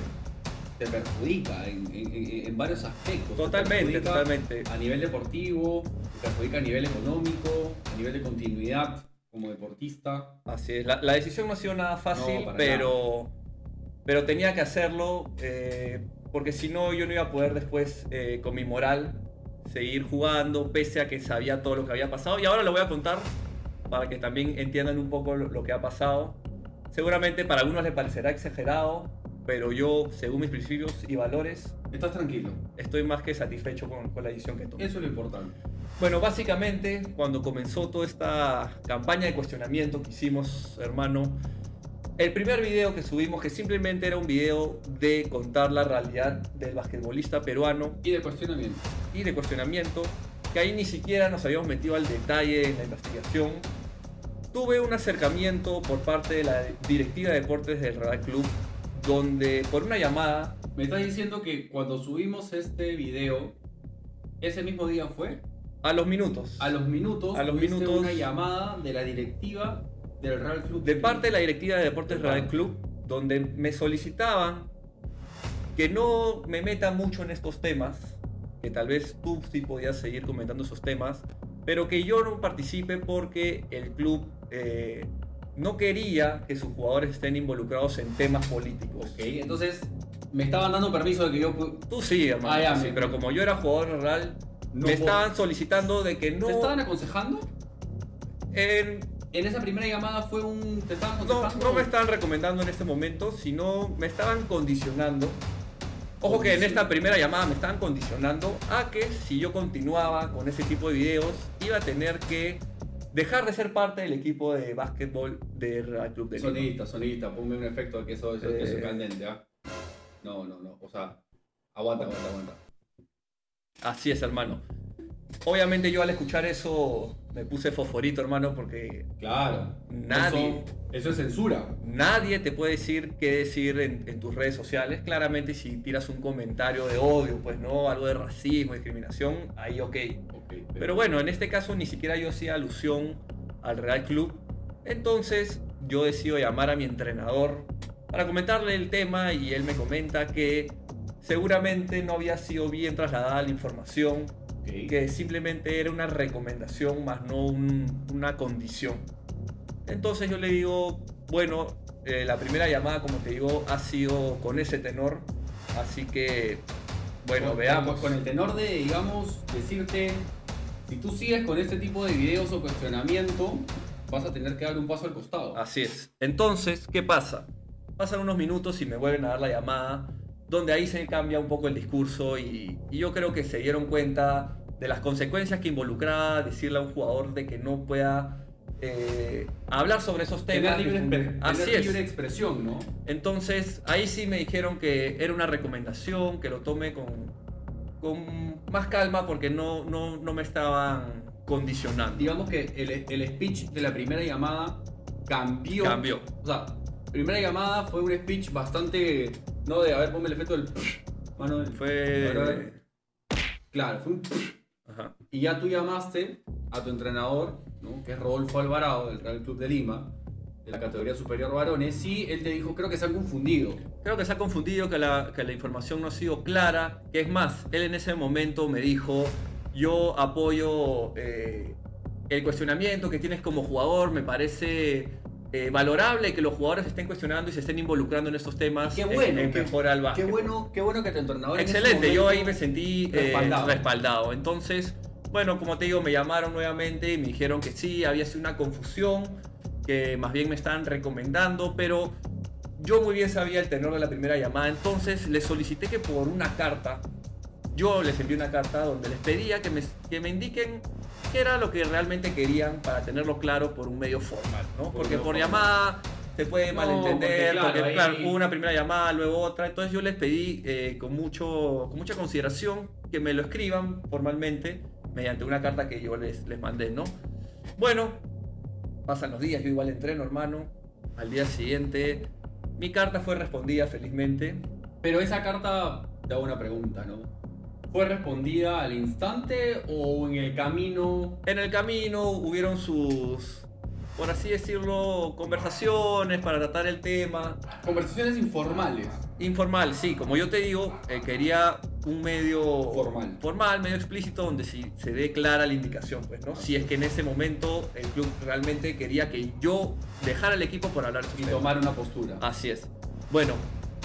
te perjudica en, en- en- varios aspectos. Te Totalmente, totalmente. A nivel deportivo, te perjudica a nivel económico, a nivel de continuidad como deportista. Así es, la, la decisión no ha sido nada fácil, No, pero, pero tenía que hacerlo eh, porque si no yo no iba a poder después eh, con mi moral seguir jugando pese a que sabía todo lo que había pasado y ahora lo voy a contar para que también entiendan un poco lo, lo que ha pasado. Seguramente para algunos les parecerá exagerado, pero yo según mis principios y valores Estás tranquilo. estoy más que satisfecho con, con la decisión que tomé. Eso es lo importante. Bueno, básicamente, cuando comenzó toda esta campaña de cuestionamiento que hicimos, hermano, el primer video que subimos, que simplemente era un video de contar la realidad del basquetbolista peruano Y de cuestionamiento. y de cuestionamiento, que ahí ni siquiera nos habíamos metido al detalle en la investigación, tuve un acercamiento por parte de la directiva de deportes del Real Club, donde por una llamada, Me estás diciendo que cuando subimos este video, ese mismo día fue, a los minutos, a los minutos, A los minutos- una llamada de la directiva del Real Club. de parte de la directiva de deportes De Real. Club, donde me solicitaban que no me meta mucho en estos temas, que tal vez tú sí podías seguir comentando esos temas, pero que yo no participe porque el club eh, no quería que sus jugadores estén involucrados en temas políticos. Ok, entonces me estaban dando permiso de que yo Tú sí, hermano, Ah, ya, sí, me- pero como yo era jugador real, no me puedo- estaban solicitando de que no... ¿Te estaban aconsejando? en- En esa primera llamada fue un... ¿Te estaban no, aconsejando? no me estaban recomendando en este momento, sino me estaban condicionando. Ojo que en esta primera llamada me estaban condicionando a que si yo continuaba con ese tipo de videos, iba a tener que dejar de ser parte del equipo de básquetbol del Real Club de Lima. Sonidista, sonidista, ponme un efecto de que eso, eso, que eso Eh. es candente, ¿ah? No, no, no, o sea, aguanta, aguanta, aguanta. Así es, hermano. Obviamente yo al escuchar eso me puse fosforito, hermano, porque Claro. Nadie. Eso, eso es censura. Nadie te puede decir qué decir en, en tus redes sociales. Claramente si tiras un comentario de odio, pues no, algo de racismo, discriminación, ahí ok. Pero bueno, en este caso ni siquiera yo hacía alusión al Real Club. Entonces yo decido llamar a mi entrenador para comentarle el tema y él me comenta que seguramente no había sido bien trasladada la información, ok. que simplemente era una recomendación más no un- una condición. Entonces yo le digo, bueno, eh, la primera llamada, como te digo, ha sido con ese tenor, así que, bueno, Con- veamos. Con el tenor de, digamos, decirte, si tú sigues con este tipo de videos o cuestionamiento, vas a tener que dar un paso al costado. Así es. Entonces, ¿qué pasa? Pasan unos minutos y me vuelven a dar la llamada, donde ahí se cambia un poco el discurso y, y yo creo que se dieron cuenta de las consecuencias que involucraba decirle a un jugador de que no pueda eh, hablar sobre esos temas. Tener libre, expre- Así tener es. libre expresión, ¿no? Entonces, ahí sí me dijeron que era una recomendación, que lo tome con, con más calma porque no, no, no me estaban condicionando. Digamos que el, el speech de la primera llamada cambió. Cambió. O sea, primera llamada fue un speech bastante. No de, a ver, ponme el efecto del. Mano, del- Fue... Claro, fue un. Ajá. Y ya tú llamaste a tu entrenador, ¿no? que es Rodolfo Alvarado, del Real Club de Lima, de la categoría superior varones, y él te dijo, creo que se han confundido. Creo que se ha confundido, que la, que la información no ha sido clara. Que es más, él en ese momento me dijo, yo apoyo eh, el cuestionamiento que tienes como jugador, me parece eh, valorable que los jugadores estén cuestionando y se estén involucrando en estos temas. Qué en- bueno, en qué- mejorar el Qué bueno, qué bueno que tu entrenador. en Excelente, yo momento- ahí me sentí eh, respaldado. respaldado. Entonces, bueno, como te digo, me llamaron nuevamente y me dijeron que sí, había sido una confusión, que más bien me estaban recomendando, pero yo muy bien sabía el tenor de la primera llamada, entonces les solicité que por una carta, yo les envié una carta donde les pedía que me, que me indiquen qué era lo que realmente querían para tenerlo claro por un medio formal, ¿no? Por Porque por formal. llamada se puede No, malentender, porque, porque claro, claro, ahí- hubo una primera llamada, luego otra, entonces yo les pedí eh, con, mucho, con mucha consideración que me lo escriban formalmente mediante una carta que yo les, les mandé, ¿no? Bueno, pasan los días, yo igual entreno, hermano, al día siguiente mi carta fue respondida felizmente, Pero esa carta, te hago una pregunta, ¿no? ¿Fue respondida al instante o en el camino? En el camino hubieron sus, por así decirlo, conversaciones para tratar el tema. Conversaciones informales. Informal, sí, como yo te digo, eh, quería un medio Formal. formal, medio explícito, donde se dé clara la indicación, pues, ¿no? Si es que en ese momento el club realmente quería que yo dejara el equipo por hablar Y tomar una postura. Así es. Bueno,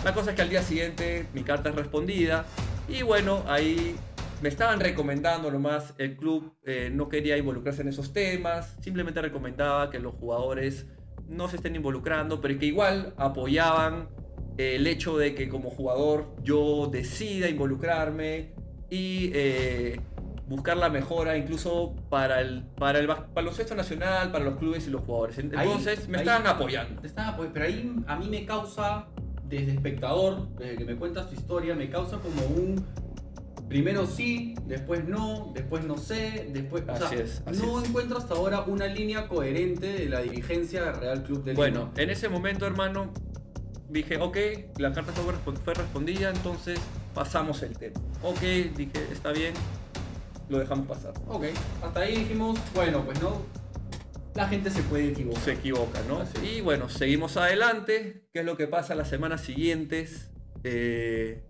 la cosa es que al día siguiente mi carta es respondida y bueno, ahí me estaban recomendando nomás, el club eh, no quería involucrarse en esos temas, simplemente recomendaba que los jugadores no se estén involucrando, pero que igual apoyaban eh, el hecho de que como jugador yo decida involucrarme y eh, buscar la mejora incluso para el, para el baloncesto nacional, para los clubes y los jugadores. Ahí- Entonces me ahí- estaban apoyando. Te estaba, pues, pero ahí a mí me causa, desde espectador, desde que me cuentas tu historia, me causa como un. Primero sí, después no, después no sé, después... o Así sea, es, así no es. encuentro hasta ahora una línea coherente de la dirigencia del Real Club de Lima. Bueno, en ese momento, hermano, dije, ok, la carta fue, respon- fue respondida, entonces pasamos el tema. Ok, dije, está bien, lo dejamos pasar. Ok, hasta ahí dijimos, bueno, pues no, la gente se puede equivocar. Se equivoca, ¿no? Así. Y bueno, seguimos adelante. ¿Qué es lo que pasa las semanas siguientes? Eh,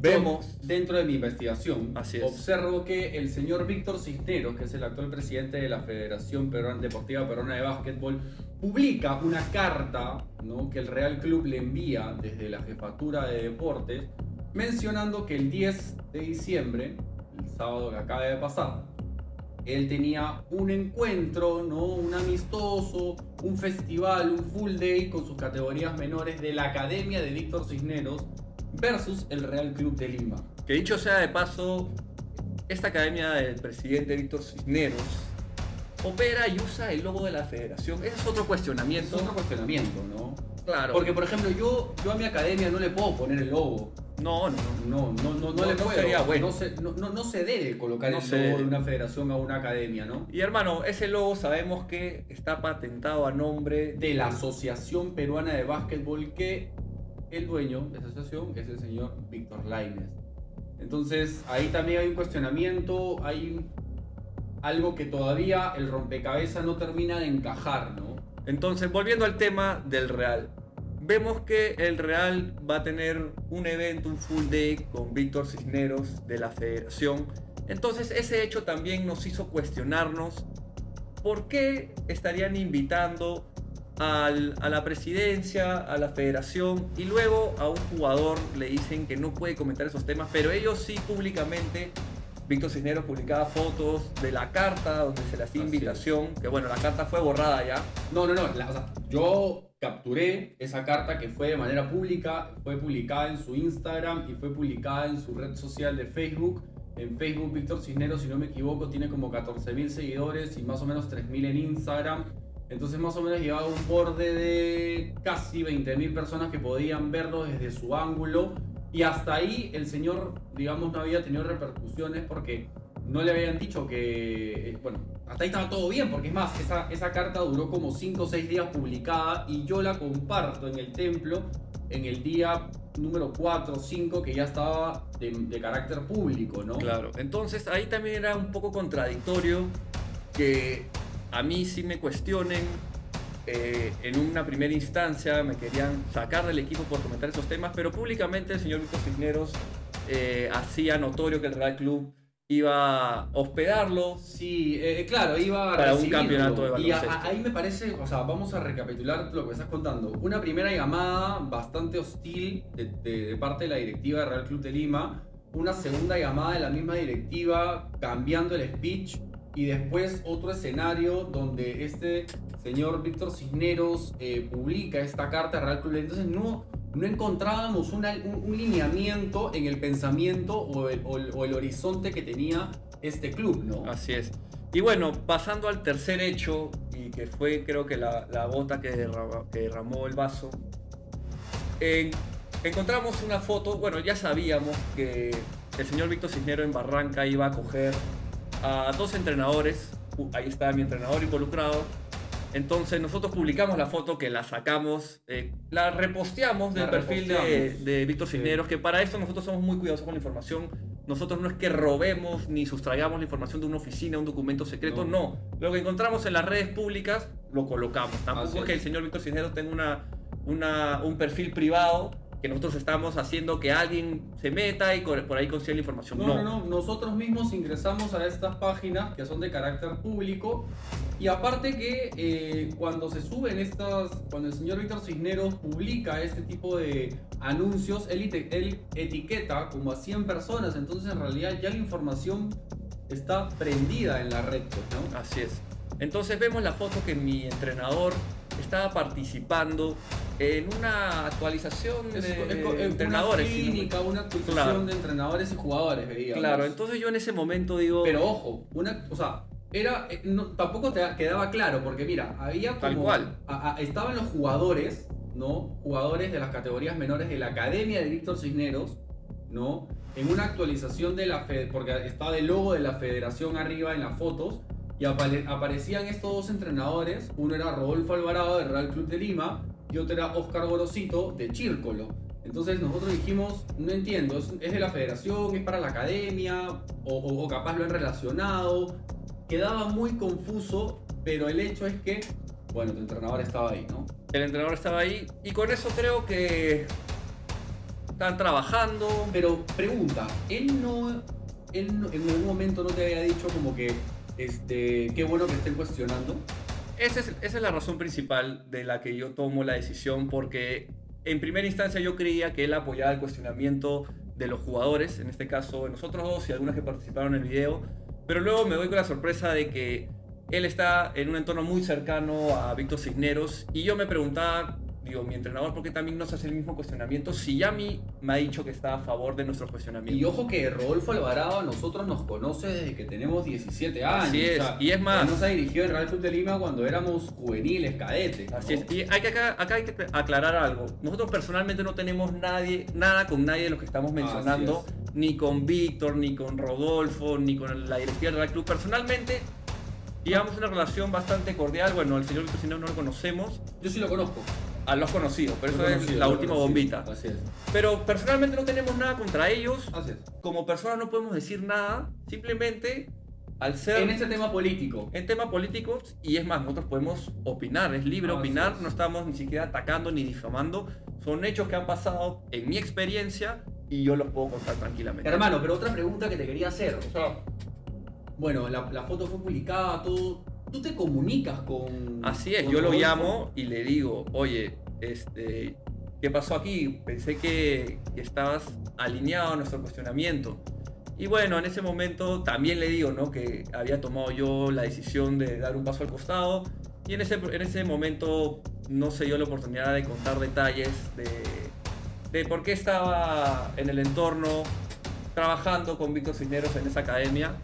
vemos. Dentro de mi investigación, Así observo que el señor Víctor Cisneros, que es el actual presidente de la Federación Peruana- Deportiva Peruana de Básquetbol, publica una carta ¿no? que el Real Club le envía desde la Jefatura de Deportes, mencionando que el 10 de diciembre, el sábado que acaba de pasar, él tenía un encuentro, ¿no? un amistoso, un festival, un full day con sus categorías menores de la Academia de Víctor Cisneros versus el Real Club de Lima. Que dicho sea de paso, esta academia del presidente Víctor Cisneros opera y usa el logo de la federación. Ese es otro Es cuestionamiento. otro cuestionamiento, ¿no? Claro. Porque, por ejemplo, yo, yo a mi academia no le puedo poner el logo. no, no, no. No, no, no, no, le no puedo. sería bueno. No, se, no, no, no se debe colocar No el logo de una federación a una academia, ¿no? Y hermano, ese logo sabemos que está patentado a nombre De la Asociación Peruana de Básquetbol que el dueño de esa asociación es el señor Víctor Lainez. Entonces, ahí también hay un cuestionamiento, hay algo que todavía el rompecabezas no termina de encajar, ¿no? Entonces, volviendo al tema del Real. Vemos que el Real va a tener un evento, un full day con Víctor Cisneros de la federación. Entonces, ese hecho también nos hizo cuestionarnos por qué estarían invitando al- a la presidencia, a la federación y luego a un jugador le dicen que no puede comentar esos temas, pero ellos sí públicamente, Víctor Cisneros publicaba fotos de la carta donde se le hacía Así es. invitación, que bueno, la carta fue borrada ya, No, no, no. la- o sea, yo capturé esa carta que fue de manera pública, fue publicada en su Instagram y fue publicada en su red social de Facebook. En Facebook, Víctor Cisneros, si no me equivoco, tiene como 14.000 seguidores y más o menos 3.000 en Instagram. Entonces más o menos llevaba un borde de casi 20.000 personas que podían verlo desde su ángulo. Y hasta ahí el señor, digamos, no había tenido repercusiones porque no le habían dicho que, eh, bueno, hasta ahí estaba todo bien, porque es más, esa, esa carta duró como 5 o 6 días publicada y yo la comparto en el templo en el día número 4 o 5 que ya estaba de, de carácter público, ¿no? Claro, entonces ahí también era un poco contradictorio que a mí sí me cuestionen. eh, en una primera instancia me querían sacar del equipo por comentar esos temas, pero públicamente el señor Víctor Cisneros eh, hacía notorio que el Real Club iba a hospedarlo. Sí, eh, claro, iba a Para un campeonato de Y a- baloncesto. a- ahí me parece, o sea, vamos a recapitular lo que estás contando. Una primera llamada bastante hostil de, de- de parte de la directiva del Real Club de Lima. Una segunda llamada de la misma directiva cambiando el speech. Y después otro escenario donde este señor Víctor Cisneros eh, publica esta carta al Real Club. Entonces no, no encontrábamos un, un lineamiento en el pensamiento o el, o el- horizonte que tenía este club, ¿no? Así es. Y bueno, pasando al tercer hecho, y que fue creo que la, la que, derramó el vaso, en- encontramos una foto, bueno, ya sabíamos que el señor Víctor Cisnero en Barranca iba a coger a dos entrenadores, ahí está mi entrenador involucrado, entonces nosotros publicamos la foto que la sacamos, eh, la reposteamos del La perfil de, reposteamos. de Víctor Sí. Cisneros, que para esto nosotros somos muy cuidadosos con la información. Nosotros no es que robemos ni sustraigamos la información de una oficina, un documento secreto, no. Lo que encontramos en las redes públicas lo colocamos. Tampoco es que el señor Víctor Cisneros tenga una, una, un perfil privado que nosotros estamos haciendo que alguien se meta y por ahí consiga la información. No, no, no, nosotros mismos ingresamos a estas páginas que son de carácter público y aparte que eh, cuando se suben estas, cuando el señor Víctor Cisneros publica este tipo de anuncios, él, él etiqueta como a 100 personas, entonces en realidad ya la información está prendida en la red, pues, ¿no? Así es. Entonces vemos la foto que mi entrenador estaba participando en una actualización de, Es, es- una entrenadores. me- clínica, una actualización Claro. de entrenadores y jugadores, veíamos. Claro, entonces yo en ese momento digo... Pero ojo, una, o sea, era, eh, no, tampoco te quedaba claro, porque mira, había como... Tal cual. a- a- estaban los jugadores, ¿no? Jugadores de las categorías menores de la Academia de Víctor Cisneros, ¿no? En una actualización de la Fed, porque estaba el logo de la federación arriba en las fotos, y apare- aparecían estos dos entrenadores, uno era Rodolfo Alvarado del Real Club de Lima, y otro era Oscar Gorosito de Chírcolo. Entonces nosotros dijimos, no entiendo, ¿es, de la federación, es para la academia, o, o- o capaz lo han relacionado. Quedaba muy confuso, pero el hecho es que, bueno, tu entrenador estaba ahí, ¿no? El entrenador estaba ahí y con eso creo que están trabajando. Pero pregunta, él no, él no- en algún momento no te había dicho como que, este, qué bueno que estén cuestionando. Esa es, la razón principal de la que yo tomo la decisión, porque en primera instancia yo creía que él apoyaba el cuestionamiento de los jugadores, en este caso de nosotros dos y algunos que participaron en el video, pero luego me doy con la sorpresa de que él está en un entorno muy cercano a Víctor Cisneros y yo me preguntaba, digo, mi entrenador, ¿por qué también no se hace el mismo cuestionamiento si ya a mí me ha dicho que está a favor de nuestros cuestionamientos? Y ojo que Rodolfo Alvarado a nosotros nos conoce desde que tenemos 17 años. Así es, o sea, y es más- él nos ha dirigido en Real Club de Lima cuando éramos juveniles, cadetes. ¿no? Así es. Y hay que acá, acá hay que aclarar algo. Nosotros personalmente no tenemos nadie, nada con nadie de los que estamos mencionando, Así ni con Víctor, ni con Rodolfo, ni con la directiva del Real Club. Personalmente, llevamos una relación bastante cordial. Bueno, al señor Cisneros no lo conocemos, Yo sí lo conozco. A los conocidos, pero eso es la última bombita. Así es. Pero personalmente no tenemos nada contra ellos. Así es. Como personas no podemos decir nada, simplemente al ser... En este tema político. en temas políticos y es más, nosotros podemos opinar, es libre Así opinar, es. no estamos ni siquiera atacando ni difamando, son hechos que han pasado en mi experiencia y yo los puedo contar tranquilamente. Hermano, pero otra pregunta que te quería hacer. O sea, bueno, la, la foto fue publicada, todo. ¿Tú te comunicas con.? Así es, con yo lo Rodolfo? llamo y le digo, oye, este, ¿qué pasó aquí? Pensé que, que estabas alineado a nuestro cuestionamiento. Y bueno, en ese momento también le digo, ¿no? Que había tomado yo la decisión de dar un paso al costado. Y en ese, en ese momento no se dio la oportunidad de contar detalles de, de por qué estaba en el entorno trabajando con Víctor Cisneros en esa academia.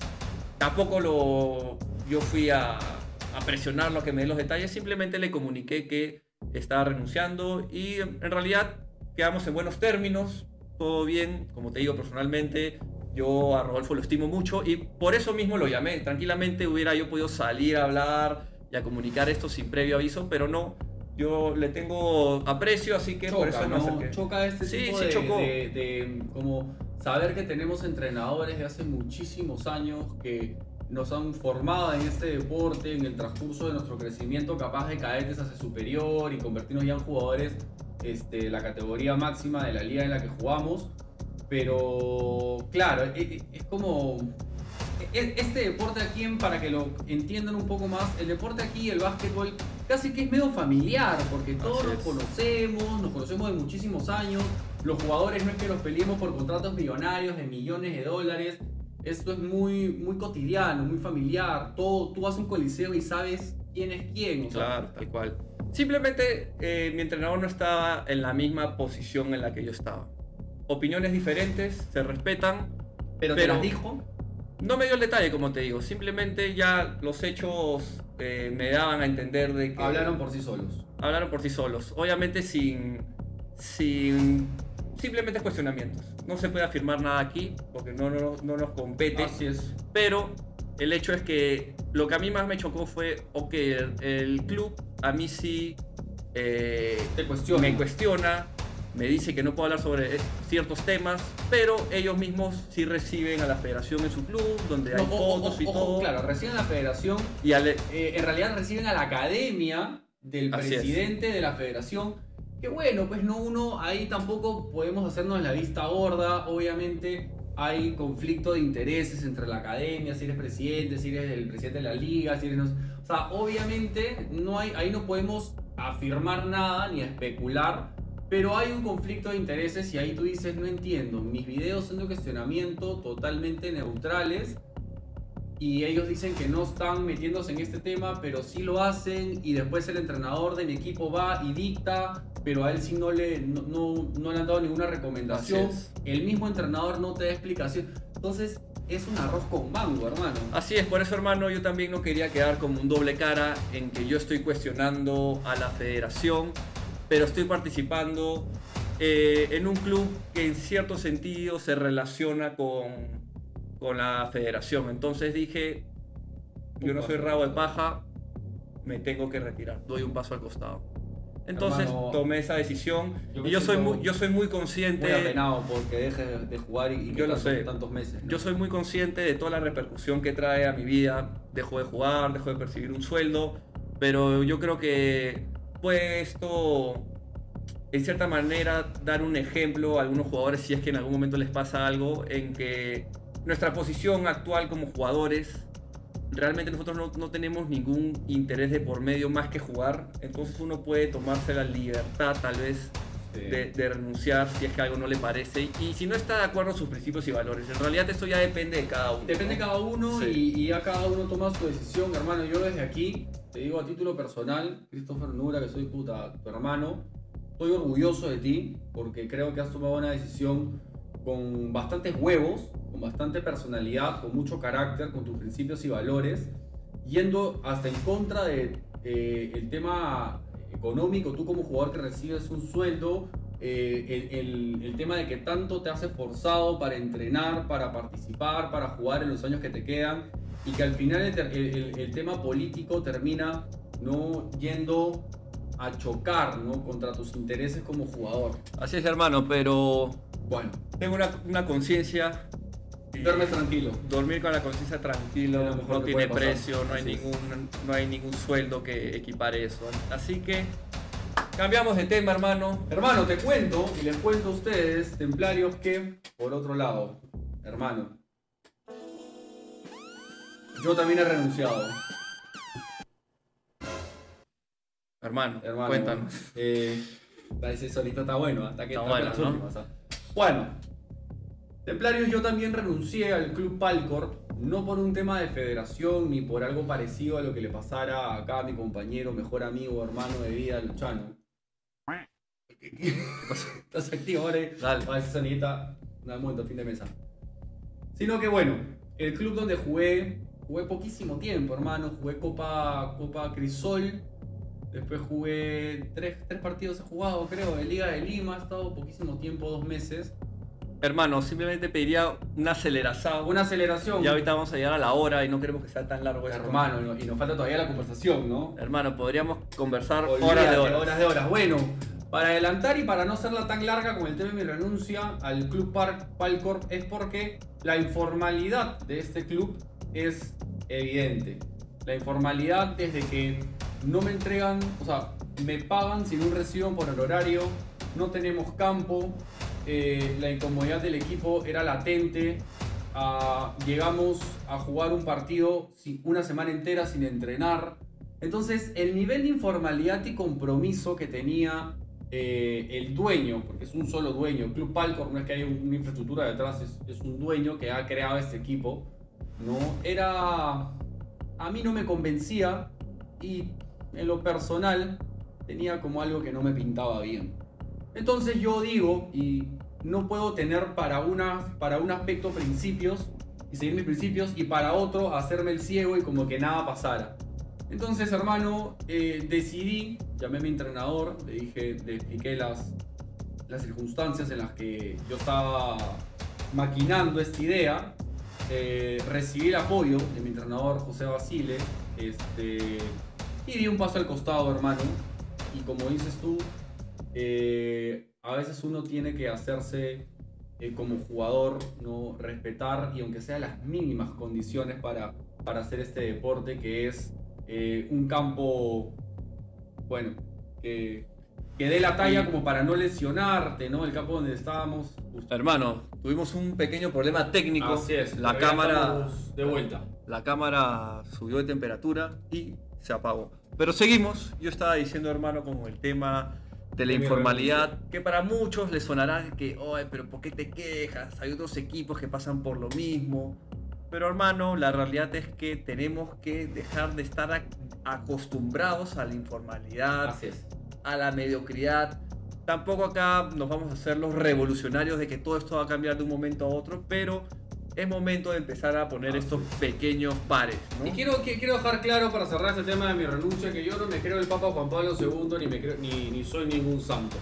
Tampoco lo, yo fui a, a presionarlo a que me dé los detalles, simplemente le comuniqué que estaba renunciando y en realidad quedamos en buenos términos, todo bien, como te digo personalmente, yo a Rodolfo lo estimo mucho y por eso mismo lo llamé, tranquilamente hubiera yo podido salir a hablar y a comunicar esto sin previo aviso, pero no, yo le tengo aprecio, así que por Choca, eso me ¿no? acerqué. Choca este Sí, tipo sí de, chocó. de- de, como saber que tenemos entrenadores de hace muchísimos años que nos han formado en este deporte, en el transcurso de nuestro crecimiento, capaz de cadetes hacia superior y convertirnos ya en jugadores este, la categoría máxima de la liga en la que jugamos. Pero claro, e- e- es como e- este deporte aquí, para que lo entiendan un poco más, el deporte aquí, el básquetbol, casi que es medio familiar, porque todos nos es. conocemos, nos conocemos de muchísimos años, los jugadores no es que los peleemos por contratos millonarios de millones de dólares, esto es muy, muy cotidiano, muy familiar, todo, tú vas a un coliseo y sabes quién es quién, o sea, Claro, tal cual. Simplemente eh, mi entrenador no estaba en la misma posición en la que yo estaba. Opiniones diferentes, se respetan. pero, te pero- las dijo, No me dio el detalle, como te digo. Simplemente ya los hechos eh, me daban a entender de que... hablaron por sí solos. hablaron por sí solos. Obviamente sin... sin simplemente cuestionamientos. No se puede afirmar nada aquí porque no, no, no nos compete. Así es. Pero el hecho es que lo que a mí más me chocó fue, ok, el, el club a mí sí eh, Te me cuestiona, me dice que no puedo hablar sobre ciertos temas, pero ellos mismos sí reciben a la federación en su club, donde hay No, o- o- fotos y ojo, todo. Claro, reciben la federación Y al- eh, en realidad reciben a la academia del Así es. presidente de la federación. Que bueno, pues no uno, ahí tampoco podemos hacernos la vista gorda. Obviamente hay conflicto de intereses entre la academia, si eres presidente, si eres el presidente de la liga, si eres... no o sea, obviamente no hay, ahí no podemos afirmar nada ni especular. Pero hay un conflicto de intereses y ahí tú dices, no entiendo, mis videos son de cuestionamiento totalmente neutrales y ellos dicen que no están metiéndose en este tema, pero sí lo hacen y después el entrenador de mi equipo va y dicta, pero a él sí no le, no, no- no le han dado ninguna recomendación. El mismo entrenador no te da explicación. Entonces es un arroz con mango, hermano. Así es, por eso hermano, yo también no quería quedar como un doble cara en que yo estoy cuestionando a la federación, pero estoy participando eh, en un club que en cierto sentido se relaciona con, con la federación. Entonces dije, yo no soy rabo de paja, me tengo que retirar, doy un paso al costado. Entonces Hermano, tomé esa decisión yo y yo soy, muy, yo soy muy consciente... Muy apenado porque dejes de jugar y, y Yo lo sé. tantos meses. ¿no? Yo soy muy consciente de toda la repercusión que trae a mi vida. Dejo de jugar, dejo de percibir un sueldo, pero yo creo que pues esto, en cierta manera, dar un ejemplo a algunos jugadores si es que en algún momento les pasa algo, en que nuestra posición actual como jugadores, realmente nosotros no, no tenemos ningún interés de por medio más que jugar, entonces uno puede tomarse la libertad tal vez Sí. de, de renunciar si es que algo no le parece y si no está de acuerdo a sus principios y valores. En realidad esto ya depende de cada uno. Depende de cada uno Sí. y, y ya cada uno toma su decisión, hermano. Yo desde aquí, te digo a título personal, Christopher Nura, que soy puta, tu hermano, estoy orgulloso de ti porque creo que has tomado una decisión con bastantes huevos, con bastante personalidad, con mucho carácter, con tus principios y valores, yendo hasta en contra de eh, el tema económico, tú como jugador que recibes un sueldo, eh, el, tema de que tanto te has esforzado para entrenar, para participar, para jugar en los años que te quedan, y que al final el- el tema político termina no yendo a chocar ¿no? contra tus intereses como jugador. Así es, hermano, pero Bueno, tengo una, una conciencia. y duermes tranquilo. Dormir con la conciencia tranquilo, no tiene precio, no hay, ningún, no hay ningún sueldo que equipare eso. Así que cambiamos de tema, hermano. Hermano, te cuento y les cuento a ustedes, templarios, que por otro lado, hermano, yo también he renunciado. Hermano, Hermano, cuéntanos. Eh, ese solito está bueno, hasta que Está está bueno, las ¿no? últimas, ¿ah? Bueno, Templarios, yo también renuncié al Club Palcor, no por un tema de federación ni por algo parecido a lo que le pasara acá a mi compañero, mejor amigo, hermano de vida, Luchano. ¿Qué pasó? ¿Estás activo ahora? Dale. Ah, esa sonidita, un momento, fin de mesa. Sino que bueno, el club donde jugué, jugué poquísimo tiempo, hermano. Jugué Copa, Copa Crisol. Después jugué tres, tres partidos he jugado, creo, de Liga de Lima. He estado poquísimo tiempo, dos meses. Hermano, simplemente pediría una aceleración. Una aceleración. Ya ahorita vamos a llegar a la hora y no queremos que sea tan largo esto. hermano, y nos- falta todavía la conversación, ¿no? Hermano, podríamos conversar Olvídate, horas de horas. horas de horas. Bueno, para adelantar y para no hacerla tan larga con el tema de mi renuncia al Club Park Palcorp es porque la informalidad de este club es evidente. La informalidad desde que no me entregan, o sea, me pagan sin un recibo por el horario, no tenemos campo, eh, la incomodidad del equipo era latente. ah, llegamos a jugar un partido una semana entera sin entrenar. Entonces, el nivel de informalidad y compromiso que tenía eh, el dueño, porque es un solo dueño, Club Palcor no es que haya una infraestructura detrás, es, es un dueño que ha creado este equipo, ¿no? Era. A mí no me convencía y en lo personal tenía como algo que no me pintaba bien. Entonces yo digo, y no puedo tener para, una, para un aspecto principios y seguir mis principios y para otro hacerme el ciego y como que nada pasara. Entonces, hermano, eh, decidí, llamé a mi entrenador, le dije, le expliqué las, las circunstancias en las que yo estaba maquinando esta idea. Eh, recibí el apoyo de mi entrenador José Basile este, y di un paso al costado, hermano. Y como dices tú, eh, a veces uno tiene que hacerse eh, como jugador, ¿no? respetar y aunque sea las mínimas condiciones para, para hacer este deporte que es eh, un campo, bueno, que, que dé la talla como para no lesionarte, ¿no? El campo donde estábamos. justo- Hermano, tuvimos un pequeño problema técnico. Así es, La cámara. de vuelta. La cámara subió de temperatura y se apagó. Pero seguimos. Yo estaba diciendo, hermano, como el tema de la informalidad, que para muchos les sonará que, oye, pero ¿por qué te quejas? Hay otros equipos que pasan por lo mismo. Pero hermano, la realidad es que tenemos que dejar de estar ac- acostumbrados a la informalidad, a la mediocridad. Tampoco acá nos vamos a hacer los revolucionarios de que todo esto va a cambiar de un momento a otro, pero es momento de empezar a poner Ah, estos pequeños pares, ¿no? Y quiero, quiero dejar claro para cerrar este tema de mi renuncia que yo no me creo el Papa Juan Pablo II ni, me creo, ni, ni soy ningún santo.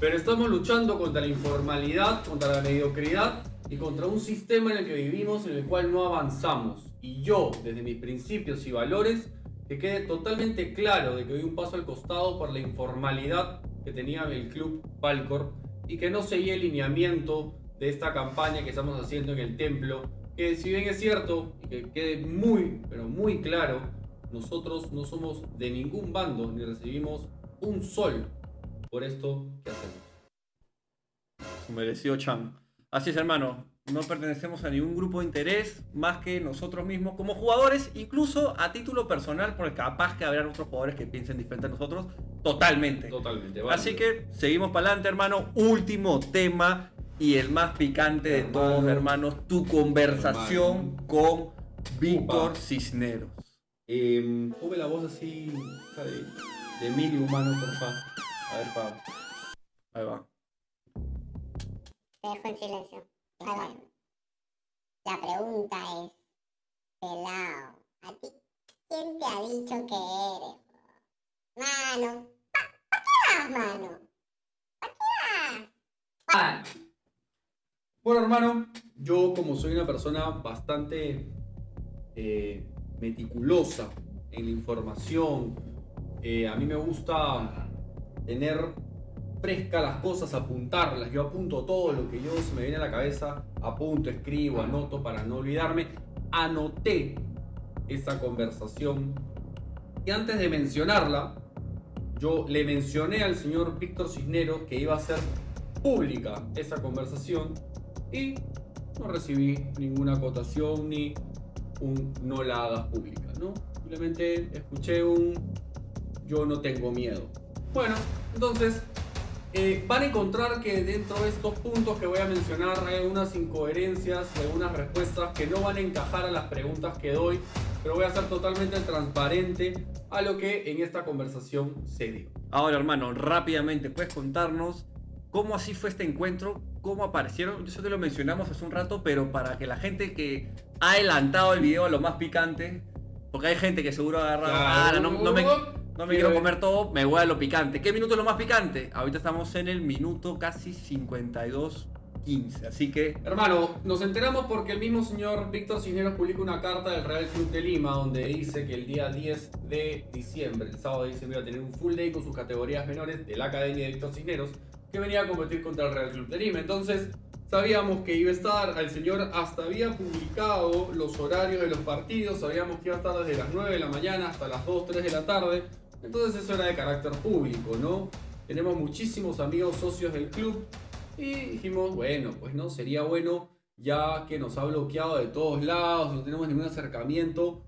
Pero estamos luchando contra la informalidad, contra la mediocridad y contra un sistema en el que vivimos en el cual no avanzamos. Y yo, desde mis principios y valores, que quede totalmente claro de que doy un paso al costado por la informalidad que tenía el club Palcor y que no seguí el lineamiento de esta campaña que estamos haciendo en el templo, que si bien es cierto y que quede muy, pero muy claro, nosotros no somos de ningún bando ni recibimos un sol por esto que hacemos. Merecido Chan. Así es, hermano. No pertenecemos a ningún grupo de interés más que nosotros mismos como jugadores, incluso a título personal, porque capaz que habrá otros jugadores que piensen diferente a nosotros, totalmente. Totalmente. Así que seguimos para adelante, hermano. Último tema y el más picante de Hermano. todos, hermanos. Tu conversación con Víctor. Cisneros. Eh, la voz así de, de Emilio Humano, porfa. A ver, pa. Ahí va. Te dejo en silencio. Ahí va. La pregunta es, pelao, ¿a ti quién te ha dicho que eres? Mano, ¿pa, pa qué vas, mano? ¿Pa qué vas? Ah. Bueno, hermano, yo como soy una persona bastante eh, meticulosa en la información, eh, a mí me gusta tener fresca las cosas, apuntarlas. Yo apunto todo lo que yo se me viene a la cabeza, apunto, escribo, anoto para no olvidarme. Anoté esa conversación y antes de mencionarla, yo le mencioné al señor Víctor Cisneros que iba a ser pública esa conversación y no recibí ninguna acotación ni un no la hagas pública, ¿no? Simplemente escuché un yo no tengo miedo. Bueno, entonces eh, van a encontrar que dentro de estos puntos que voy a mencionar hay unas incoherencias algunas respuestas que no van a encajar a las preguntas que doy, pero voy a ser totalmente transparente a lo que en esta conversación se dio. Ahora, hermano, rápidamente, ¿puedes contarnos cómo así fue este encuentro? ¿Cómo aparecieron? Eso te lo mencionamos hace un rato, pero para que la gente que ha adelantado el video a lo más picante, porque hay gente que seguro ha agarrado, "Ah, no, no me, no me quiero comer todo, me voy a lo picante. ¿Qué minuto es lo más picante? Ahorita estamos en el minuto casi 52.15, así que Hermano, nos enteramos porque el mismo señor Víctor Cisneros publica una carta del Real Club de Lima donde dice que el día 10 de diciembre, el sábado de diciembre, iba a tener un full day con sus categorías menores de la Academia de Víctor Cisneros que venía a competir contra el Real Club de Lima. Entonces, sabíamos que iba a estar, el señor hasta había publicado los horarios de los partidos, sabíamos que iba a estar desde las 9 de la mañana hasta las 2, 3 de la tarde. Entonces, eso era de carácter público, ¿no? Tenemos muchísimos amigos socios del club y dijimos, bueno, pues no, sería bueno, ya que nos ha bloqueado de todos lados, no tenemos ningún acercamiento,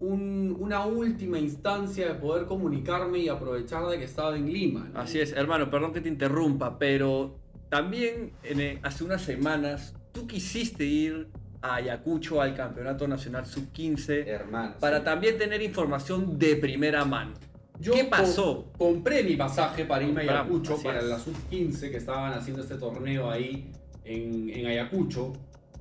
un- una última instancia de poder comunicarme y aprovechar de que estaba en Lima. ¿no? así es, hermano, perdón que te interrumpa, pero también en, hace unas semanas tú quisiste ir a Ayacucho al Campeonato Nacional Sub-15 Hermano. para sí. también tener información de primera mano. Yo ¿Qué pasó? compré mi pasaje para irme a Ayacucho, para es. la sub-15 que estaban haciendo este torneo ahí en, en Ayacucho.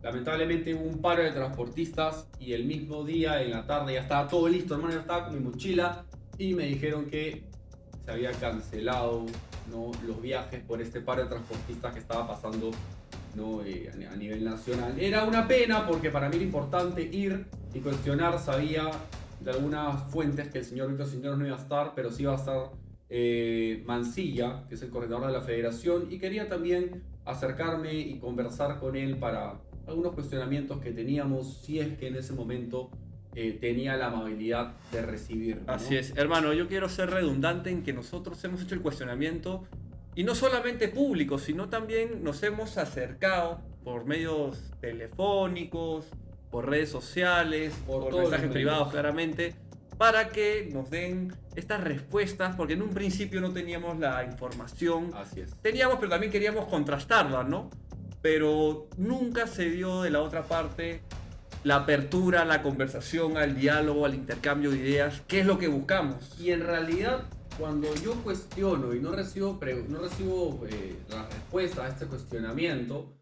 Lamentablemente hubo un paro de transportistas y el mismo día, en la tarde, ya estaba todo listo, hermano, ya estaba con mi mochila y me dijeron que se había cancelado los viajes por este paro de transportistas que estaba pasando. Eh, a, nivel nacional. Era una pena porque para mí era importante ir y cuestionar, sabía de algunas fuentes que el señor Víctor Cisneros no iba a estar, pero sí iba a estar eh, Mancilla, que es el coordinador de la federación, y quería también acercarme y conversar con él para algunos cuestionamientos que teníamos, si es que en ese momento eh, tenía la amabilidad de recibir. Así es, hermano, yo quiero ser redundante en que nosotros hemos hecho el cuestionamiento y no solamente público, sino también nos hemos acercado por medios telefónicos, por redes sociales, Por por, mensajes privados claramente, para que nos den estas respuestas, porque en un principio no teníamos la información Así es. teníamos, pero también queríamos contrastarla, ¿no? Pero nunca se dio de la otra parte la apertura, la conversación, al diálogo, al intercambio de ideas, ¿qué es lo que buscamos? Y en realidad, cuando yo cuestiono y no recibo, no recibo eh, la respuesta a este cuestionamiento,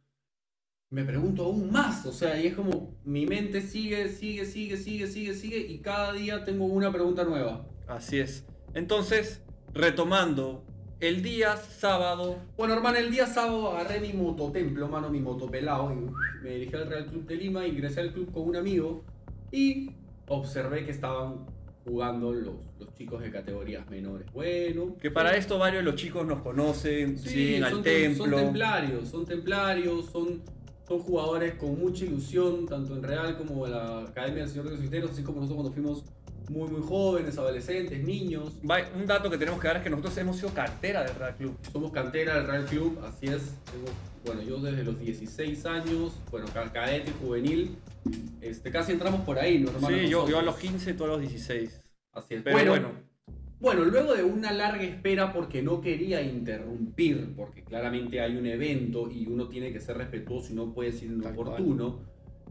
me pregunto aún más. O sea, y es como mi mente sigue, sigue, sigue, sigue, sigue, sigue, y cada día tengo una pregunta nueva. Así es. Entonces, retomando, El día sábado, Bueno, hermano, el día sábado agarré mi mototemplo, mano, mi motopelado, y me dirigí al Real Club de Lima, ingresé al club con un amigo y observé que estaban jugando los, los chicos de categorías menores. Bueno, que para esto varios de los chicos nos conocen, Sí, siguen al son, tem- son templo. templarios, son templarios, son, son jugadores con mucha ilusión, tanto en Real como en la Academia del Señor de los así como nosotros cuando fuimos muy muy jóvenes, adolescentes, niños. Un dato que tenemos que dar es que nosotros hemos sido cartera del Real Club. Somos cantera del Real Club, así es. Bueno, yo desde los 16 años, bueno, ca- cadete y juvenil, este, casi entramos por ahí, ¿no, hermano? Sí, yo, yo a los 15, tú a los 16. Así es. Pero bueno, bueno, Bueno, luego de una larga espera porque no quería interrumpir, porque claramente hay un evento y uno tiene que ser respetuoso y no puede ser inoportuno,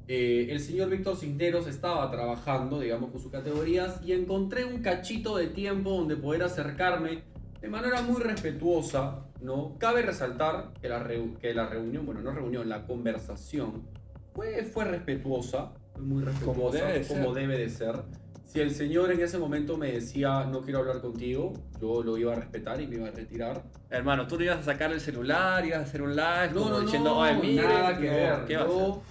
eh, el señor Víctor Cisneros estaba trabajando, digamos, con sus categorías y encontré un cachito de tiempo donde poder acercarme de manera muy respetuosa, ¿no? Cabe resaltar que la, que la reunión, bueno, no reunión, la conversación fue, fue respetuosa, muy respetuosa, Como debe de como ser. debe de ser. Si el señor en ese momento me decía no quiero hablar contigo, yo lo iba a respetar y me iba a retirar. hermano, tú le ibas a sacar el celular, ibas a hacer un live, No, como no, diciendo, no, "Ay, nada que ver. ¿qué va a hacer?". Yo,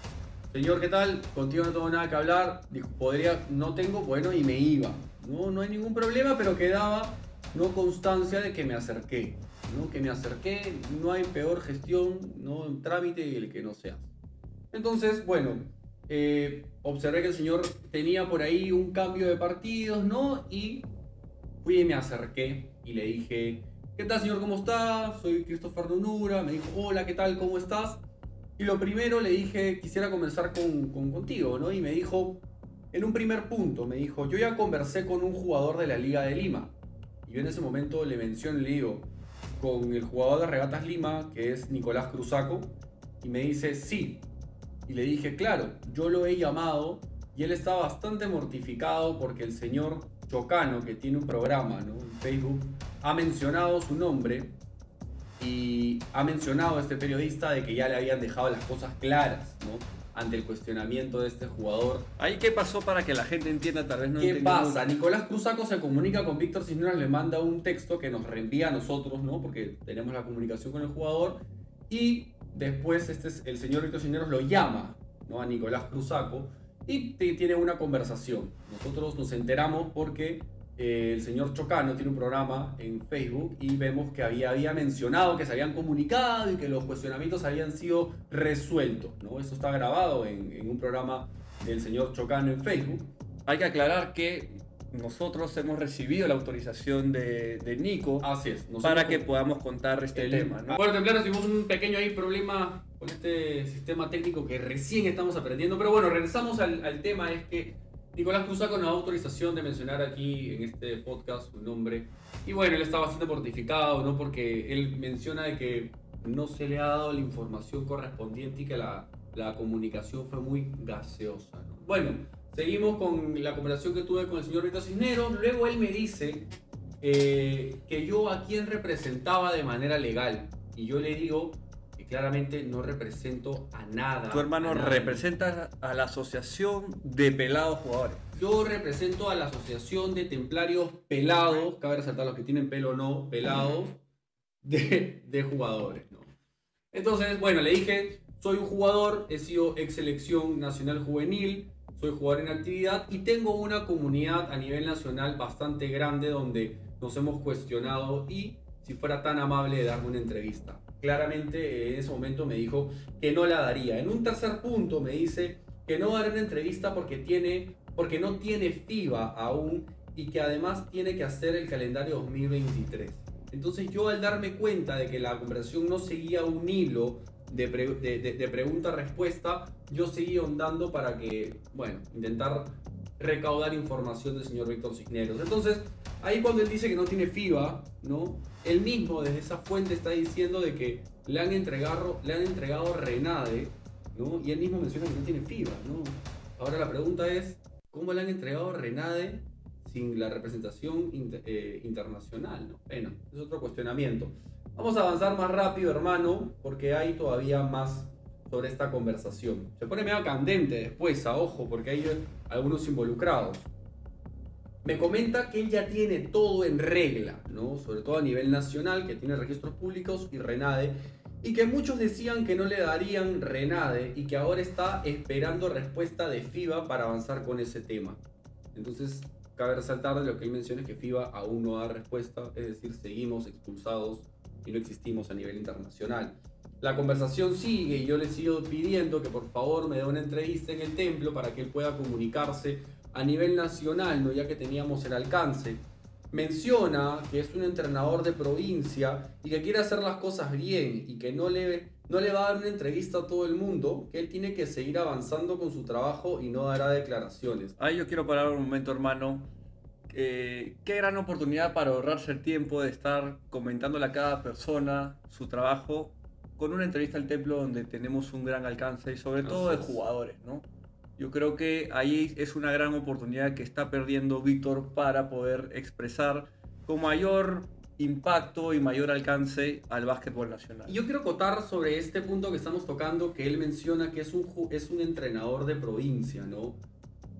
señor, ¿qué tal? Contigo no tengo nada que hablar. Dijo, podría, no tengo, bueno, y me iba. No, no hay ningún problema, pero quedaba no constancia de que me acerqué. ¿no? Que me acerqué, no hay peor gestión, no en trámite el que no sea. Entonces, bueno, eh, observé que el señor tenía por ahí un cambio de partidos, ¿no? Y fui y me acerqué y le dije, ¿qué tal señor? ¿Cómo está? Soy Christopher Nunura. Me dijo, hola, ¿qué tal? ¿Cómo estás? Y lo primero le dije, quisiera conversar con, con- contigo, ¿no? Y me dijo, en un primer punto, me dijo, yo ya conversé con un jugador de la Liga de Lima. Y yo en ese momento le menciono le digo, con el jugador de Regatas Lima, que es Nicolás Cruzaco, y me dice, sí. Y le dije, claro, yo lo he llamado y él está bastante mortificado porque el señor Chocano, que tiene un programa ¿no? en Facebook, ha mencionado su nombre y ha mencionado este periodista de que ya le habían dejado las cosas claras ¿no? ante el cuestionamiento de este jugador. Ahí, ¿qué pasó para que la gente entienda? Tal vez no ¿Qué pasa? mucho. Nicolás Cruzaco se comunica con Víctor Cisneros, le manda un texto que nos reenvía a nosotros, ¿no? Porque tenemos la comunicación con el jugador. Y después este, es- el señor Víctor Cisneros lo llama, ¿no? A Nicolás Cruzaco y tiene una conversación. Nosotros nos enteramos porque eh, el señor Chocano tiene un programa en Facebook y vemos que había, había mencionado que se habían comunicado y que los cuestionamientos habían sido resueltos, ¿no? Eso está grabado en, en un programa del señor Chocano en Facebook. Hay que aclarar que nosotros hemos recibido la autorización de, de Nico Así es. para que podamos contar este el- tema. ¿no? Bueno, templanos, tuvimos un pequeño ahí problema con este sistema técnico que recién estamos aprendiendo. Pero bueno, regresamos al, al tema. Es que Nicolás Cruzaco nos da autorización de mencionar aquí en este podcast su nombre. Y bueno, él está bastante mortificado, ¿no? Porque él menciona de que no se le ha dado la información correspondiente y que la, la comunicación fue muy gaseosa, ¿no? Bueno, seguimos con la conversación que tuve con el señor Rita Cisneros. Luego él me dice eh, que yo a quien representaba de manera legal. Y yo le digo que claramente no represento a nada. Tu hermano representa a la asociación de pelados jugadores. Yo represento a la Asociación de Templarios Pelados, cabe resaltar los que tienen pelo o no, pelados, de, de jugadores. ¿no? Entonces, bueno, le dije, soy un jugador, he sido ex selección nacional juvenil, soy jugador en actividad y tengo una comunidad a nivel nacional bastante grande donde nos hemos cuestionado y si fuera tan amable de darme una entrevista. Claramente eh, en ese momento me dijo que no la daría. En un tercer punto me dice que no dará una entrevista porque tiene porque no tiene FIBA aún y que además tiene que hacer el calendario 2023. Entonces yo al darme cuenta de que la conversación no seguía un hilo de, de- pregunta-respuesta, yo seguí ondando para que, bueno, intentar recaudar información del señor Víctor Cisneros. Entonces, ahí cuando él dice que no tiene FIBA, ¿no? Él mismo desde esa fuente está diciendo de que le han entregado, le han entregado Renade, ¿no? Y él mismo menciona que no tiene FIBA, ¿no? Ahora la pregunta es, ¿cómo le han entregado Renade sin la representación eh, internacional? ¿no? Bueno, es otro cuestionamiento. Vamos a avanzar más rápido, hermano, porque hay todavía más sobre esta conversación. Se pone medio candente después, a ojo, porque hay algunos involucrados. Me comenta que él ya tiene todo en regla, ¿no? Sobre todo a nivel nacional, que tiene registros públicos y RENADE, y que muchos decían que no le darían RENADE y que ahora está esperando respuesta de FIBA para avanzar con ese tema. Entonces, cabe resaltar de lo que él menciona que FIBA aún no da respuesta, es decir, seguimos expulsados y no existimos a nivel internacional. La conversación sigue y yo le sigo pidiendo que por favor me dé una entrevista en el templo para que él pueda comunicarse a nivel nacional, ¿no? ya que teníamos el alcance. Menciona que es un entrenador de provincia y que quiere hacer las cosas bien y que no le, no le va a dar una entrevista a todo el mundo, que él tiene que seguir avanzando con su trabajo y no dará declaraciones. Ahí yo quiero parar un momento, hermano. Eh, qué gran oportunidad para ahorrarse el tiempo de estar comentándole a cada persona su trabajo con una entrevista al templo donde tenemos un gran alcance y sobre todo de jugadores, ¿no? Yo creo que ahí es una gran oportunidad que está perdiendo Víctor para poder expresar con mayor impacto y mayor alcance al básquetbol nacional. Yo quiero acotar sobre este punto que estamos tocando, que él menciona que es un, es un entrenador de provincia, ¿no?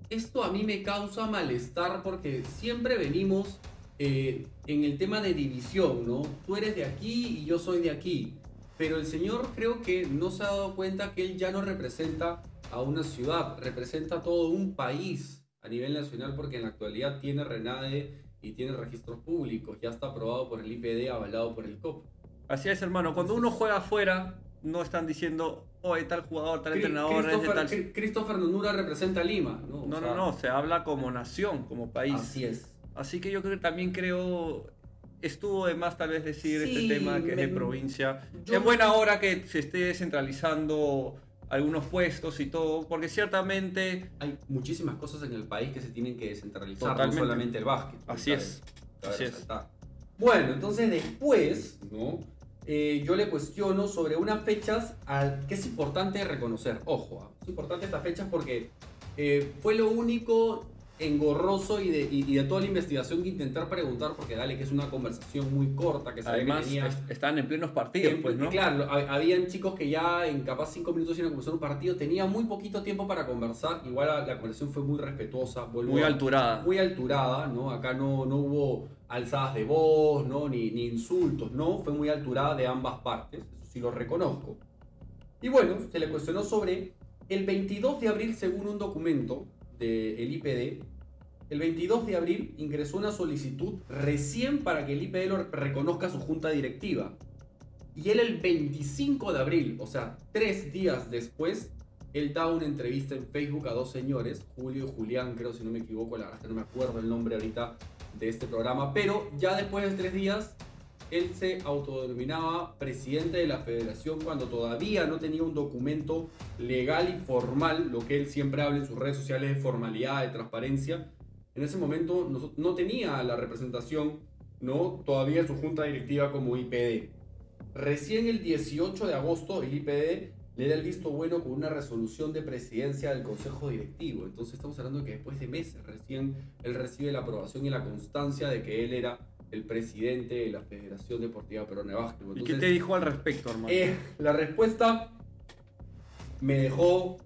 Esto a mí me causa malestar porque siempre venimos eh, en el tema de división, ¿no? Tú eres de aquí y yo soy de aquí. Pero el señor creo que no se ha dado cuenta que él ya no representa a una ciudad, representa a todo un país a nivel nacional porque en la actualidad tiene RENADE y tiene registros públicos, ya está aprobado por el IPD, avalado por el COP. Así es, hermano. Cuando uno juega afuera, no están diciendo, oye, tal jugador, tal entrenador, es de Christopher, tal... Christopher Nonura representa a Lima, ¿no? O No, sea, no, no, se habla como nación, como país. Así es. Así que yo creo que también creo estuvo de más tal vez decir Sí, este tema que es de provincia. yo- Es buena hora que se esté descentralizando algunos puestos y todo, porque ciertamente Hay muchísimas cosas en el país que se tienen que descentralizar, Totalmente. no solamente el básquet. Así cabe- es, cabe así es. Bueno, entonces después, ¿no? Eh, yo le cuestiono sobre unas fechas al, que es importante reconocer. Ojo, ah, es importante estas fechas porque eh, fue lo único engorroso y de, y, y de toda la investigación que intentar preguntar, porque dale que es una conversación muy corta, que se que además tenía- es- están en plenos partidos, pues, ¿no? Claro, ha- habían chicos que ya en capaz cinco minutos iban a comenzar un partido, tenía muy poquito tiempo para conversar, igual la, la conversación fue muy respetuosa, vuelvo Muy alturada. muy alturada, ¿no? Acá no, no hubo alzadas de voz, ¿no? Ni, ni insultos, ¿no? Fue muy alturada de ambas partes, eso sí lo reconozco. Y bueno, se le cuestionó sobre el 22 de abril, según un documento del IPD, el 22 de abril ingresó una solicitud recién para que el IPD reconozca su junta directiva. Y él el 25 de abril, o sea, tres días después, él da una entrevista en Facebook a dos señores, Julio y Julián, creo si no me equivoco, la no me acuerdo el nombre ahorita de este programa, pero ya después de tres días, él se autodenominaba presidente de la federación cuando todavía no tenía un documento legal y formal, lo que él siempre habla en sus redes sociales de formalidad, de transparencia. En ese momento no, no tenía la representación, no todavía su junta directiva como IPD. Recién el 18 de agosto el IPD le da el visto bueno con una resolución de presidencia del Consejo Directivo. Entonces estamos hablando que después de meses recién él recibe la aprobación y la constancia de que él era el presidente de la Federación Deportiva Peruana de Básquetbol. ¿Y qué te dijo al respecto, hermano? eh, la respuesta me dejó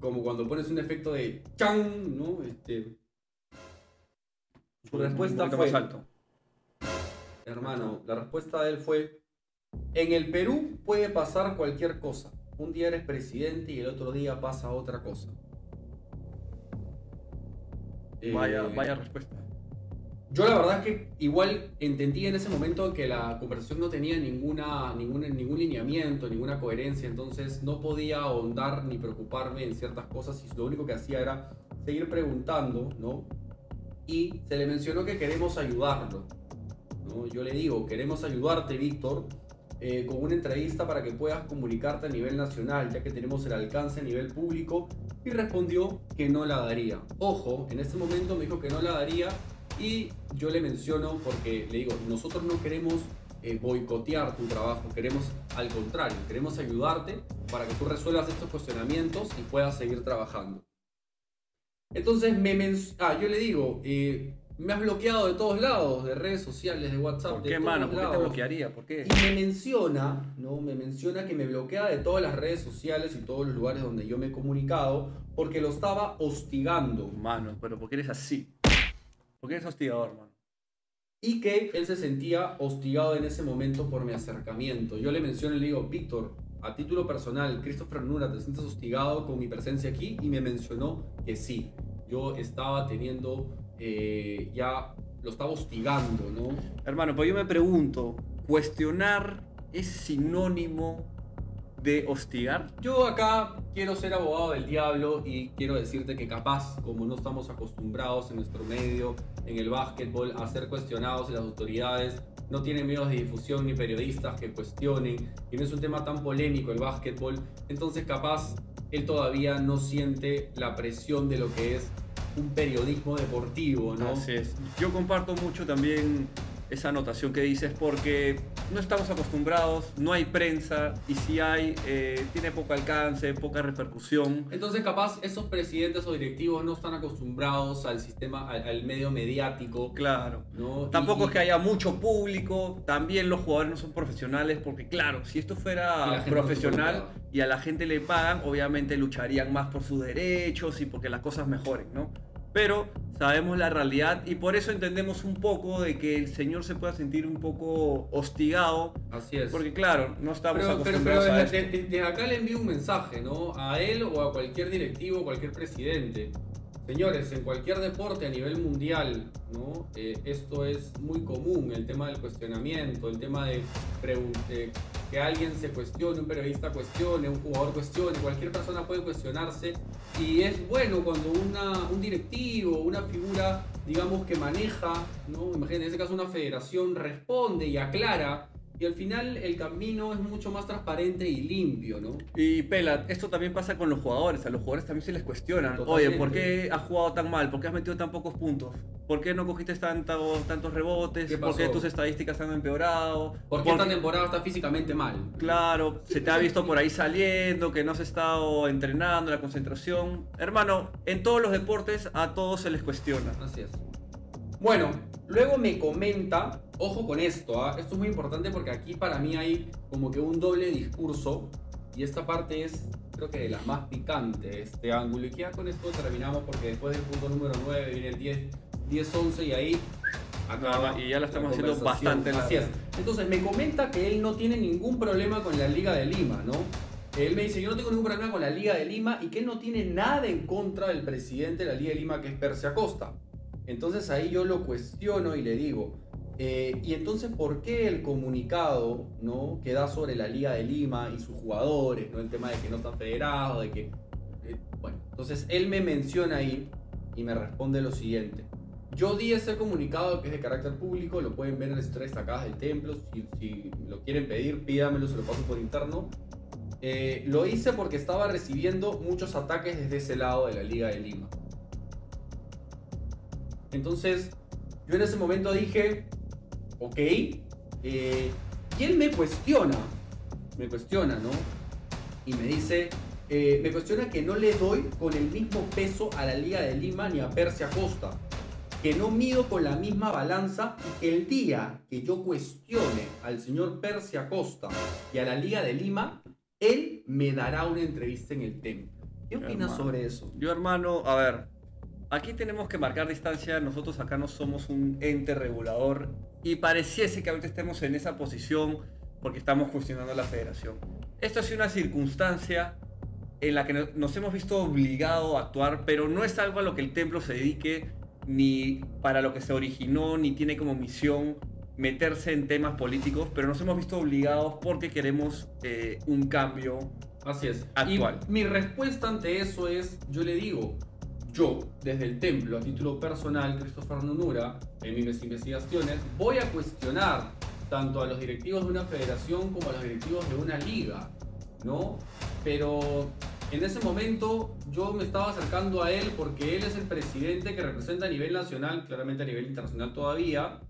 como cuando pones un efecto de chan, ¿no? Este, su respuesta fue, más alto. hermano, la respuesta de él fue, en el Perú puede pasar cualquier cosa. Un día eres presidente y el otro día pasa otra cosa. Vaya, Eh, vaya respuesta. Yo la verdad es que igual entendí en ese momento que la conversación no tenía ninguna, ninguna, ningún lineamiento, ninguna coherencia, entonces no podía ahondar ni preocuparme en ciertas cosas y lo único que hacía era seguir preguntando, ¿no? Y se le mencionó que queremos ayudarlo, ¿no? Yo le digo, queremos ayudarte, Víctor, eh, con una entrevista para que puedas comunicarte a nivel nacional, ya que tenemos el alcance a nivel público, y respondió que no la daría. Ojo, en ese momento me dijo que no la daría y yo le menciono porque le digo, nosotros no queremos eh, boicotear tu trabajo, queremos al contrario, queremos ayudarte para que tú resuelvas estos cuestionamientos y puedas seguir trabajando. Entonces me men- ah, yo le digo, eh, me has bloqueado de todos lados, de redes sociales, de WhatsApp, ¿Por de qué, todos mano? ¿Por qué te lados. bloquearía? ¿Por qué? Y me menciona, ¿no? Me menciona que me bloquea de todas las redes sociales y todos los lugares donde yo me he comunicado porque lo estaba hostigando. Mano, pero ¿por qué eres así? Porque eres hostigador, hermano. y que él se sentía hostigado en ese momento por mi acercamiento. Yo le menciono y le digo, Víctor, a título personal, Christopher Nura, ¿te sientes hostigado con mi presencia aquí? Y me mencionó que sí. Yo estaba teniendo, eh, ya lo estaba hostigando, ¿no? Hermano, pues yo me pregunto, ¿cuestionar es sinónimo de hostigar? Yo acá quiero ser abogado del diablo y quiero decirte que capaz, como no estamos acostumbrados en nuestro medio, en el básquetbol, a ser cuestionados y las autoridades no tienen medios de difusión ni periodistas que cuestionen y no es un tema tan polémico el básquetbol, entonces capaz él todavía no siente la presión de lo que es un periodismo deportivo, ¿no? Así es. Yo comparto mucho también esa anotación que dices porque no estamos acostumbrados, no hay prensa y si hay, eh, tiene poco alcance, poca repercusión. Entonces, capaz esos presidentes o directivos no están acostumbrados al sistema, al, al medio mediático. Claro. ¿no? Tampoco Y- es que haya mucho público, también los jugadores no son profesionales, porque claro, si esto fuera no profesional y a la gente le pagan, obviamente lucharían más por sus derechos y porque las cosas mejoren, ¿no? Pero sabemos la realidad y por eso entendemos un poco de que el señor se pueda sentir un poco hostigado, Así es. porque claro, no estamos Pero, pero, pero acostumbrados a desde, esto. desde- acá le envío un mensaje, ¿no? A él o a cualquier directivo, cualquier presidente. Señores, en cualquier deporte a nivel mundial, ¿no? Eh, esto es muy común, el tema del cuestionamiento, el tema de de que alguien se cuestione, un periodista cuestione, un jugador cuestione, cualquier persona puede cuestionarse y es bueno cuando una, un directivo, una figura, digamos, que maneja, ¿no? En este caso una federación, responde y aclara y al final el camino es mucho más transparente y limpio, ¿no? Y Pela, esto también pasa con los jugadores, a los jugadores también se les cuestionan. Totalmente. Oye, ¿por qué has jugado tan mal? ¿Por qué has metido tan pocos puntos? ¿Por qué no cogiste tanto- tantos rebotes? ¿Qué ¿Por qué tus estadísticas han empeorado? ¿Por qué esta temporada está físicamente mal? Claro, se te ha visto por ahí saliendo, que no has estado entrenando, la concentración. Hermano, en todos los deportes a todos se les cuestiona. Así es. Bueno, luego me comenta, ojo con esto, ¿ah? esto es muy importante porque aquí para mí hay como que un doble discurso y esta parte es creo que de las más picantes, este ángulo. Y ya con esto terminamos porque después del punto número 9 viene el 10, 10 11 y ahí acaba y ya la estamos haciendo conversación. bastante Así es. Entonces me comenta que él no tiene ningún problema con la Liga de Lima, ¿no? Él me dice, yo no tengo ningún problema con la Liga de Lima y que él no tiene nada en contra del presidente de la Liga de Lima, que es Percy Acosta. Entonces ahí yo lo cuestiono y le digo, eh, ¿y entonces por qué el comunicado ¿no? que da sobre la Liga de Lima y sus jugadores, ¿no? el tema de que no están federados, de que... eh, bueno, entonces él me menciona ahí y me responde lo siguiente. Yo di ese comunicado que es de carácter público, lo pueden ver en las historias destacadas del templo, si, si lo quieren pedir, pídamelo, se lo paso por interno. Eh, lo hice porque estaba recibiendo muchos ataques desde ese lado de la Liga de Lima. Entonces, yo en ese momento dije, ok, eh, y él me cuestiona, me cuestiona, ¿no? Y me dice, eh, me cuestiona que no le doy con el mismo peso a la Liga de Lima ni a Persia Costa, que no mido con la misma balanza y que el día que yo cuestione al señor Persia Costa y a la Liga de Lima, él me dará una entrevista en el templo. ¿Qué opinas Hermano. sobre eso? Yo, hermano, a ver, aquí tenemos que marcar distancia. Nosotros acá no somos un ente regulador y pareciese que ahorita estemos en esa posición porque estamos cuestionando a la federación. Esto ha sido una circunstancia en la que no- nos hemos visto obligados a actuar, pero no es algo a lo que el templo se dedique ni para lo que se originó, ni tiene como misión meterse en temas políticos, pero nos hemos visto obligados porque queremos eh, un cambio Así es. Actual. Y mi respuesta ante eso es, yo le digo, yo, desde el templo, a título personal, Christopher Nunura, en mis investigaciones, voy a cuestionar tanto a los directivos de una federación como a los directivos de una liga, ¿no? Pero en ese momento yo me estaba acercando a él porque él es el presidente que representa a nivel nacional, claramente a nivel internacional todavía,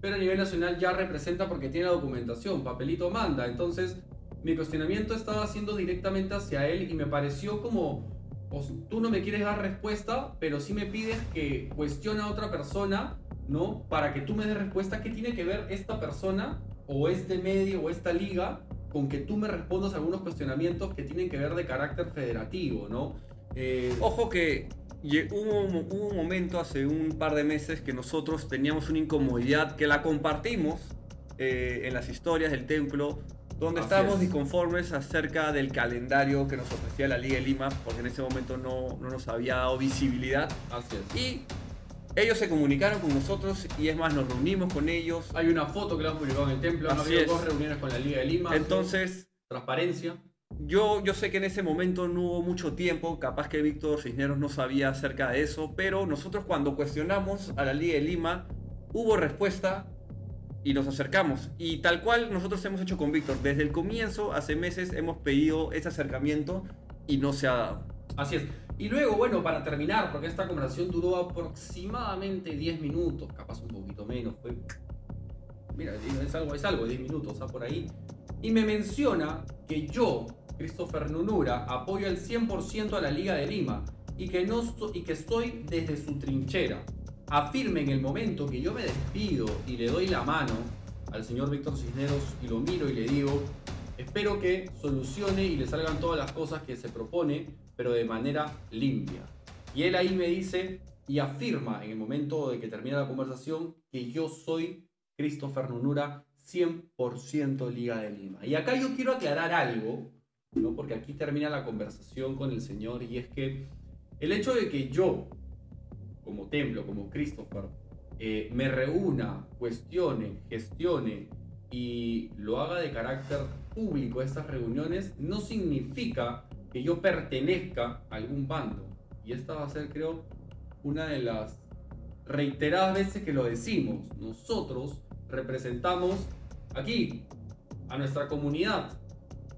pero a nivel nacional ya representa porque tiene la documentación, papelito manda, entonces mi cuestionamiento estaba haciendo directamente hacia él y me pareció como, sea, tú no me quieres dar respuesta, pero sí me pides que cuestione a otra persona, ¿no? Para que tú me des respuesta, ¿qué tiene que ver esta persona o este medio o esta liga con que tú me respondas algunos cuestionamientos que tienen que ver de carácter federativo, ¿no? Eh, Ojo que hubo, hubo un momento hace un par de meses que nosotros teníamos una incomodidad que la compartimos eh, en las historias del templo, donde Así estábamos es. disconformes acerca del calendario que nos ofrecía la Liga de Lima, porque en ese momento no, no nos había dado visibilidad. así es. Y ellos se comunicaron con nosotros y es más, nos reunimos con ellos. Hay una foto que la hemos publicado en el templo. Han habido dos reuniones con la Liga de Lima. Entonces, Transparencia. Yo, yo sé que en ese momento no hubo mucho tiempo, capaz que Víctor Cisneros no sabía acerca de eso, pero nosotros cuando cuestionamos a la Liga de Lima, hubo respuesta y nos acercamos. Y tal cual nosotros hemos hecho con Víctor, desde el comienzo, hace meses, hemos pedido ese acercamiento y no se ha dado. Así es. Y luego, bueno, para terminar, porque esta conversación duró aproximadamente 10 minutos, capaz un poquito menos, fue... Mira, es algo, es algo, 10 minutos, o por ahí. Y me menciona que yo, Christopher Nunura, apoyo al 100% a la Liga de Lima y que, no y que estoy desde su trinchera. Afirme en el momento que yo me despido y le doy la mano al señor Víctor Cisneros y lo miro y le digo, espero que solucione y le salgan todas las cosas que se propone, pero de manera limpia. Y él ahí me dice y afirma en el momento de que termina la conversación que yo soy Christopher Nunura 100% Liga de Lima. Y acá yo quiero aclarar algo, ¿no? porque aquí termina la conversación con el Señor y es que el hecho de que yo, como templo, como Christopher, eh, me reúna, cuestione, gestione y lo haga de carácter público estas reuniones, no significa que yo pertenezca a algún bando. Y esta va a ser, creo, una de las reiteradas veces que lo decimos. Nosotros representamos aquí a nuestra comunidad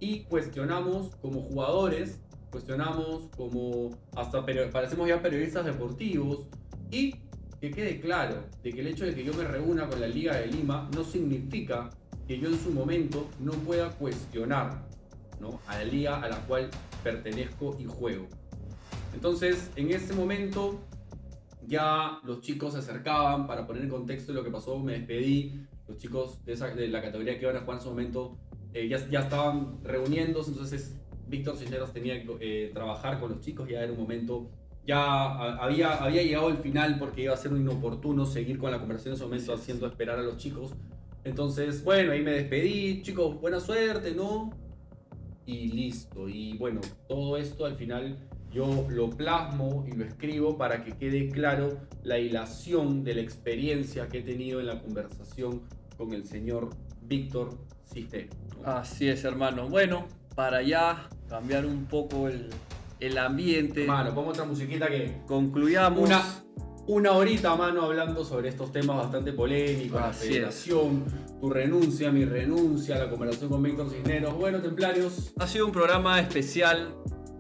y cuestionamos como jugadores, cuestionamos como hasta parecemos ya periodistas deportivos y que quede claro de que el hecho de que yo me reúna con la Liga de Lima no significa que yo en su momento no pueda cuestionar ¿no? a la liga a la cual pertenezco y juego. Entonces, en ese momento ya los chicos se acercaban para poner en contexto lo que pasó, me despedí, los chicos de, esa- de la categoría que iban a jugar en su momento eh, ya, ya estaban reuniéndose, entonces Víctor Cisneros tenía que eh, trabajar con los chicos, ya era un momento, ya a- había, había llegado el final porque iba a ser un inoportuno seguir con la conversación en ese momento haciendo esperar a los chicos. Entonces, bueno, ahí me despedí, chicos, buena suerte, ¿no? Y listo. Y bueno, todo esto al final yo lo plasmo y lo escribo para que quede claro la hilación de la experiencia que he tenido en la conversación con el señor Víctor Cisneros. ¿no? Así es, hermano. Bueno, para ya cambiar un poco el, el ambiente, Mano, pongo otra musiquita que concluyamos. una, una horita, mano, hablando sobre estos temas bastante polémicos, la federación, tu renuncia, mi renuncia, la conversación con Víctor Cisneros. Bueno, templarios, Ha sido un programa especial.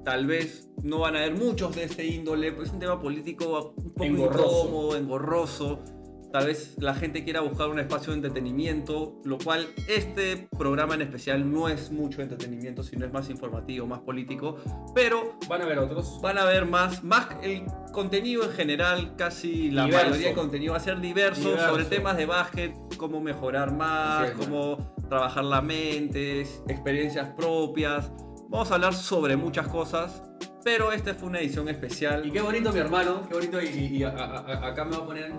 Tal vez no van a haber muchos de este índole, pues es un tema político un poco Engorroso. incómodo, engorroso. Tal vez la gente quiera buscar un espacio de entretenimiento, lo cual este programa en especial no es mucho entretenimiento, sino es más informativo, más político. Pero van a ver otros. van a ver más, más el contenido en general, casi la Diverso. mayoría del contenido va a ser diverso, Diverso. sobre temas de básquet, cómo mejorar más, es, cómo trabajar la mente, experiencias propias. Vamos a hablar sobre muchas cosas, pero esta fue una edición especial. Y qué bonito mi hermano, qué bonito, y, y- y a- a- a- acá me va a poner...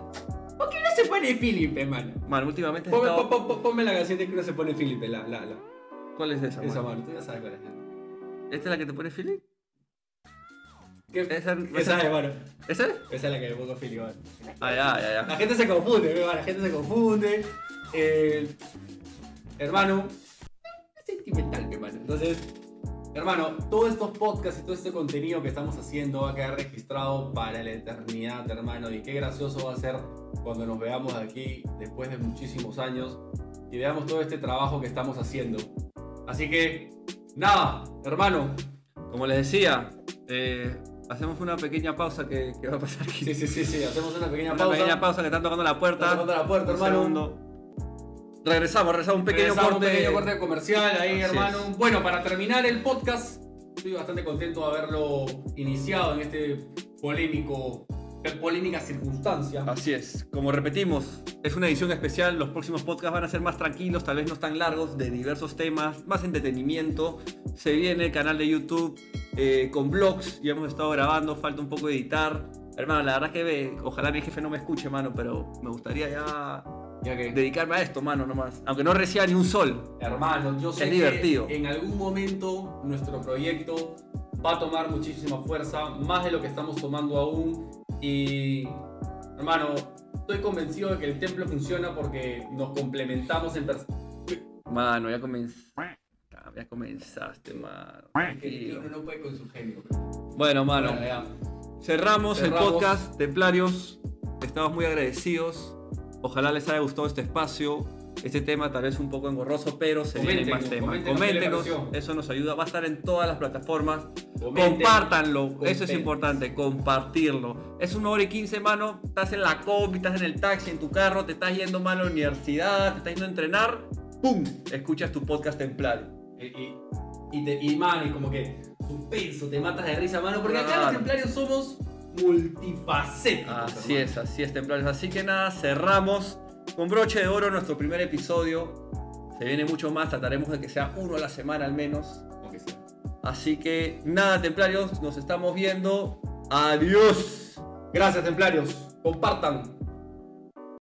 ¿Por qué no se pone Felipe, hermano? Man, últimamente Ponme, estado- pon- pon- ponme la canción de que no se pone Felipe, la, la, la. ¿Cuál es esa? Esa, man? mano, tú ya sabes cuál es. ¿Esta es la que te pone Philly? ¿Qué? Esa- Esa esa- es, mano. ¿Esa? Esa es la que le pongo Felipe, mano. Ah, ya, ya, La ya. gente se confunde, ¿ve? la gente se confunde. Eh, hermano, es sentimental, hermano. Entonces, hermano, todos estos podcasts y todo este contenido que estamos haciendo va a quedar registrado para la eternidad, hermano. Y qué gracioso va a ser cuando nos veamos aquí después de muchísimos años y veamos todo este trabajo que estamos haciendo. Así que, nada, hermano. Como les decía, eh, hacemos una pequeña pausa que, que va a pasar aquí. Sí, sí, sí, sí, hacemos una pequeña Una pausa. pequeña pausa que están tocando la puerta. Están tocando la puerta, Un hermano. segundo. Regresamos, regresamos. Un pequeño Regresamos, corte. Un pequeño corte comercial ahí, Así hermano. es. Bueno, para terminar el podcast, estoy bastante contento de haberlo iniciado en este polémico, polémica circunstancia. Así es, como repetimos, es una edición especial, los próximos podcasts van a ser más tranquilos, tal vez no tan largos, de diversos temas, más entretenimiento. Se viene el canal de YouTube, eh, con vlogs, ya hemos estado grabando, falta un poco de editar. Hermano, la verdad que ojalá mi jefe no me escuche, mano, pero me gustaría ya Que, dedicarme a esto, mano, nomás. Aunque no reciba ni un sol. hermano, yo sé Es que divertido. en algún momento nuestro proyecto va a tomar muchísima fuerza, más de lo que estamos tomando aún. Y, hermano, estoy convencido de que el templo funciona porque nos complementamos en persona. Mano, ya comenzaste. Ya comenzaste, mano. Tranquilo. no puede con su genio. Bueno, mano. Bueno. Cerramos, el podcast, Templarios. Estamos muy agradecidos. Ojalá les haya gustado este espacio. Este tema tal vez un poco engorroso, pero se vienen más temas. coméntenos eso nos ayuda. Va a estar en todas las plataformas. Comenten. Compártanlo, eso es Comenten. importante, compartirlo. Es una hora y quince, mano. Estás en la combi, estás en el taxi, en tu carro, te estás yendo mano a la universidad, te estás yendo a entrenar. ¡Pum! Escuchas tu podcast templario. Y, y, y, te- y, mano, y como que suspenso, te matas de risa, mano. Porque acá Claro. los templarios somos multifacéticos. Así hermano. es, así es, templarios. Así que nada, cerramos con broche de oro nuestro primer episodio. Se viene mucho más, trataremos de que sea uno a la semana al menos. Aunque sea. Así que nada, templarios, nos estamos viendo. Adiós. Gracias, templarios. Compartan.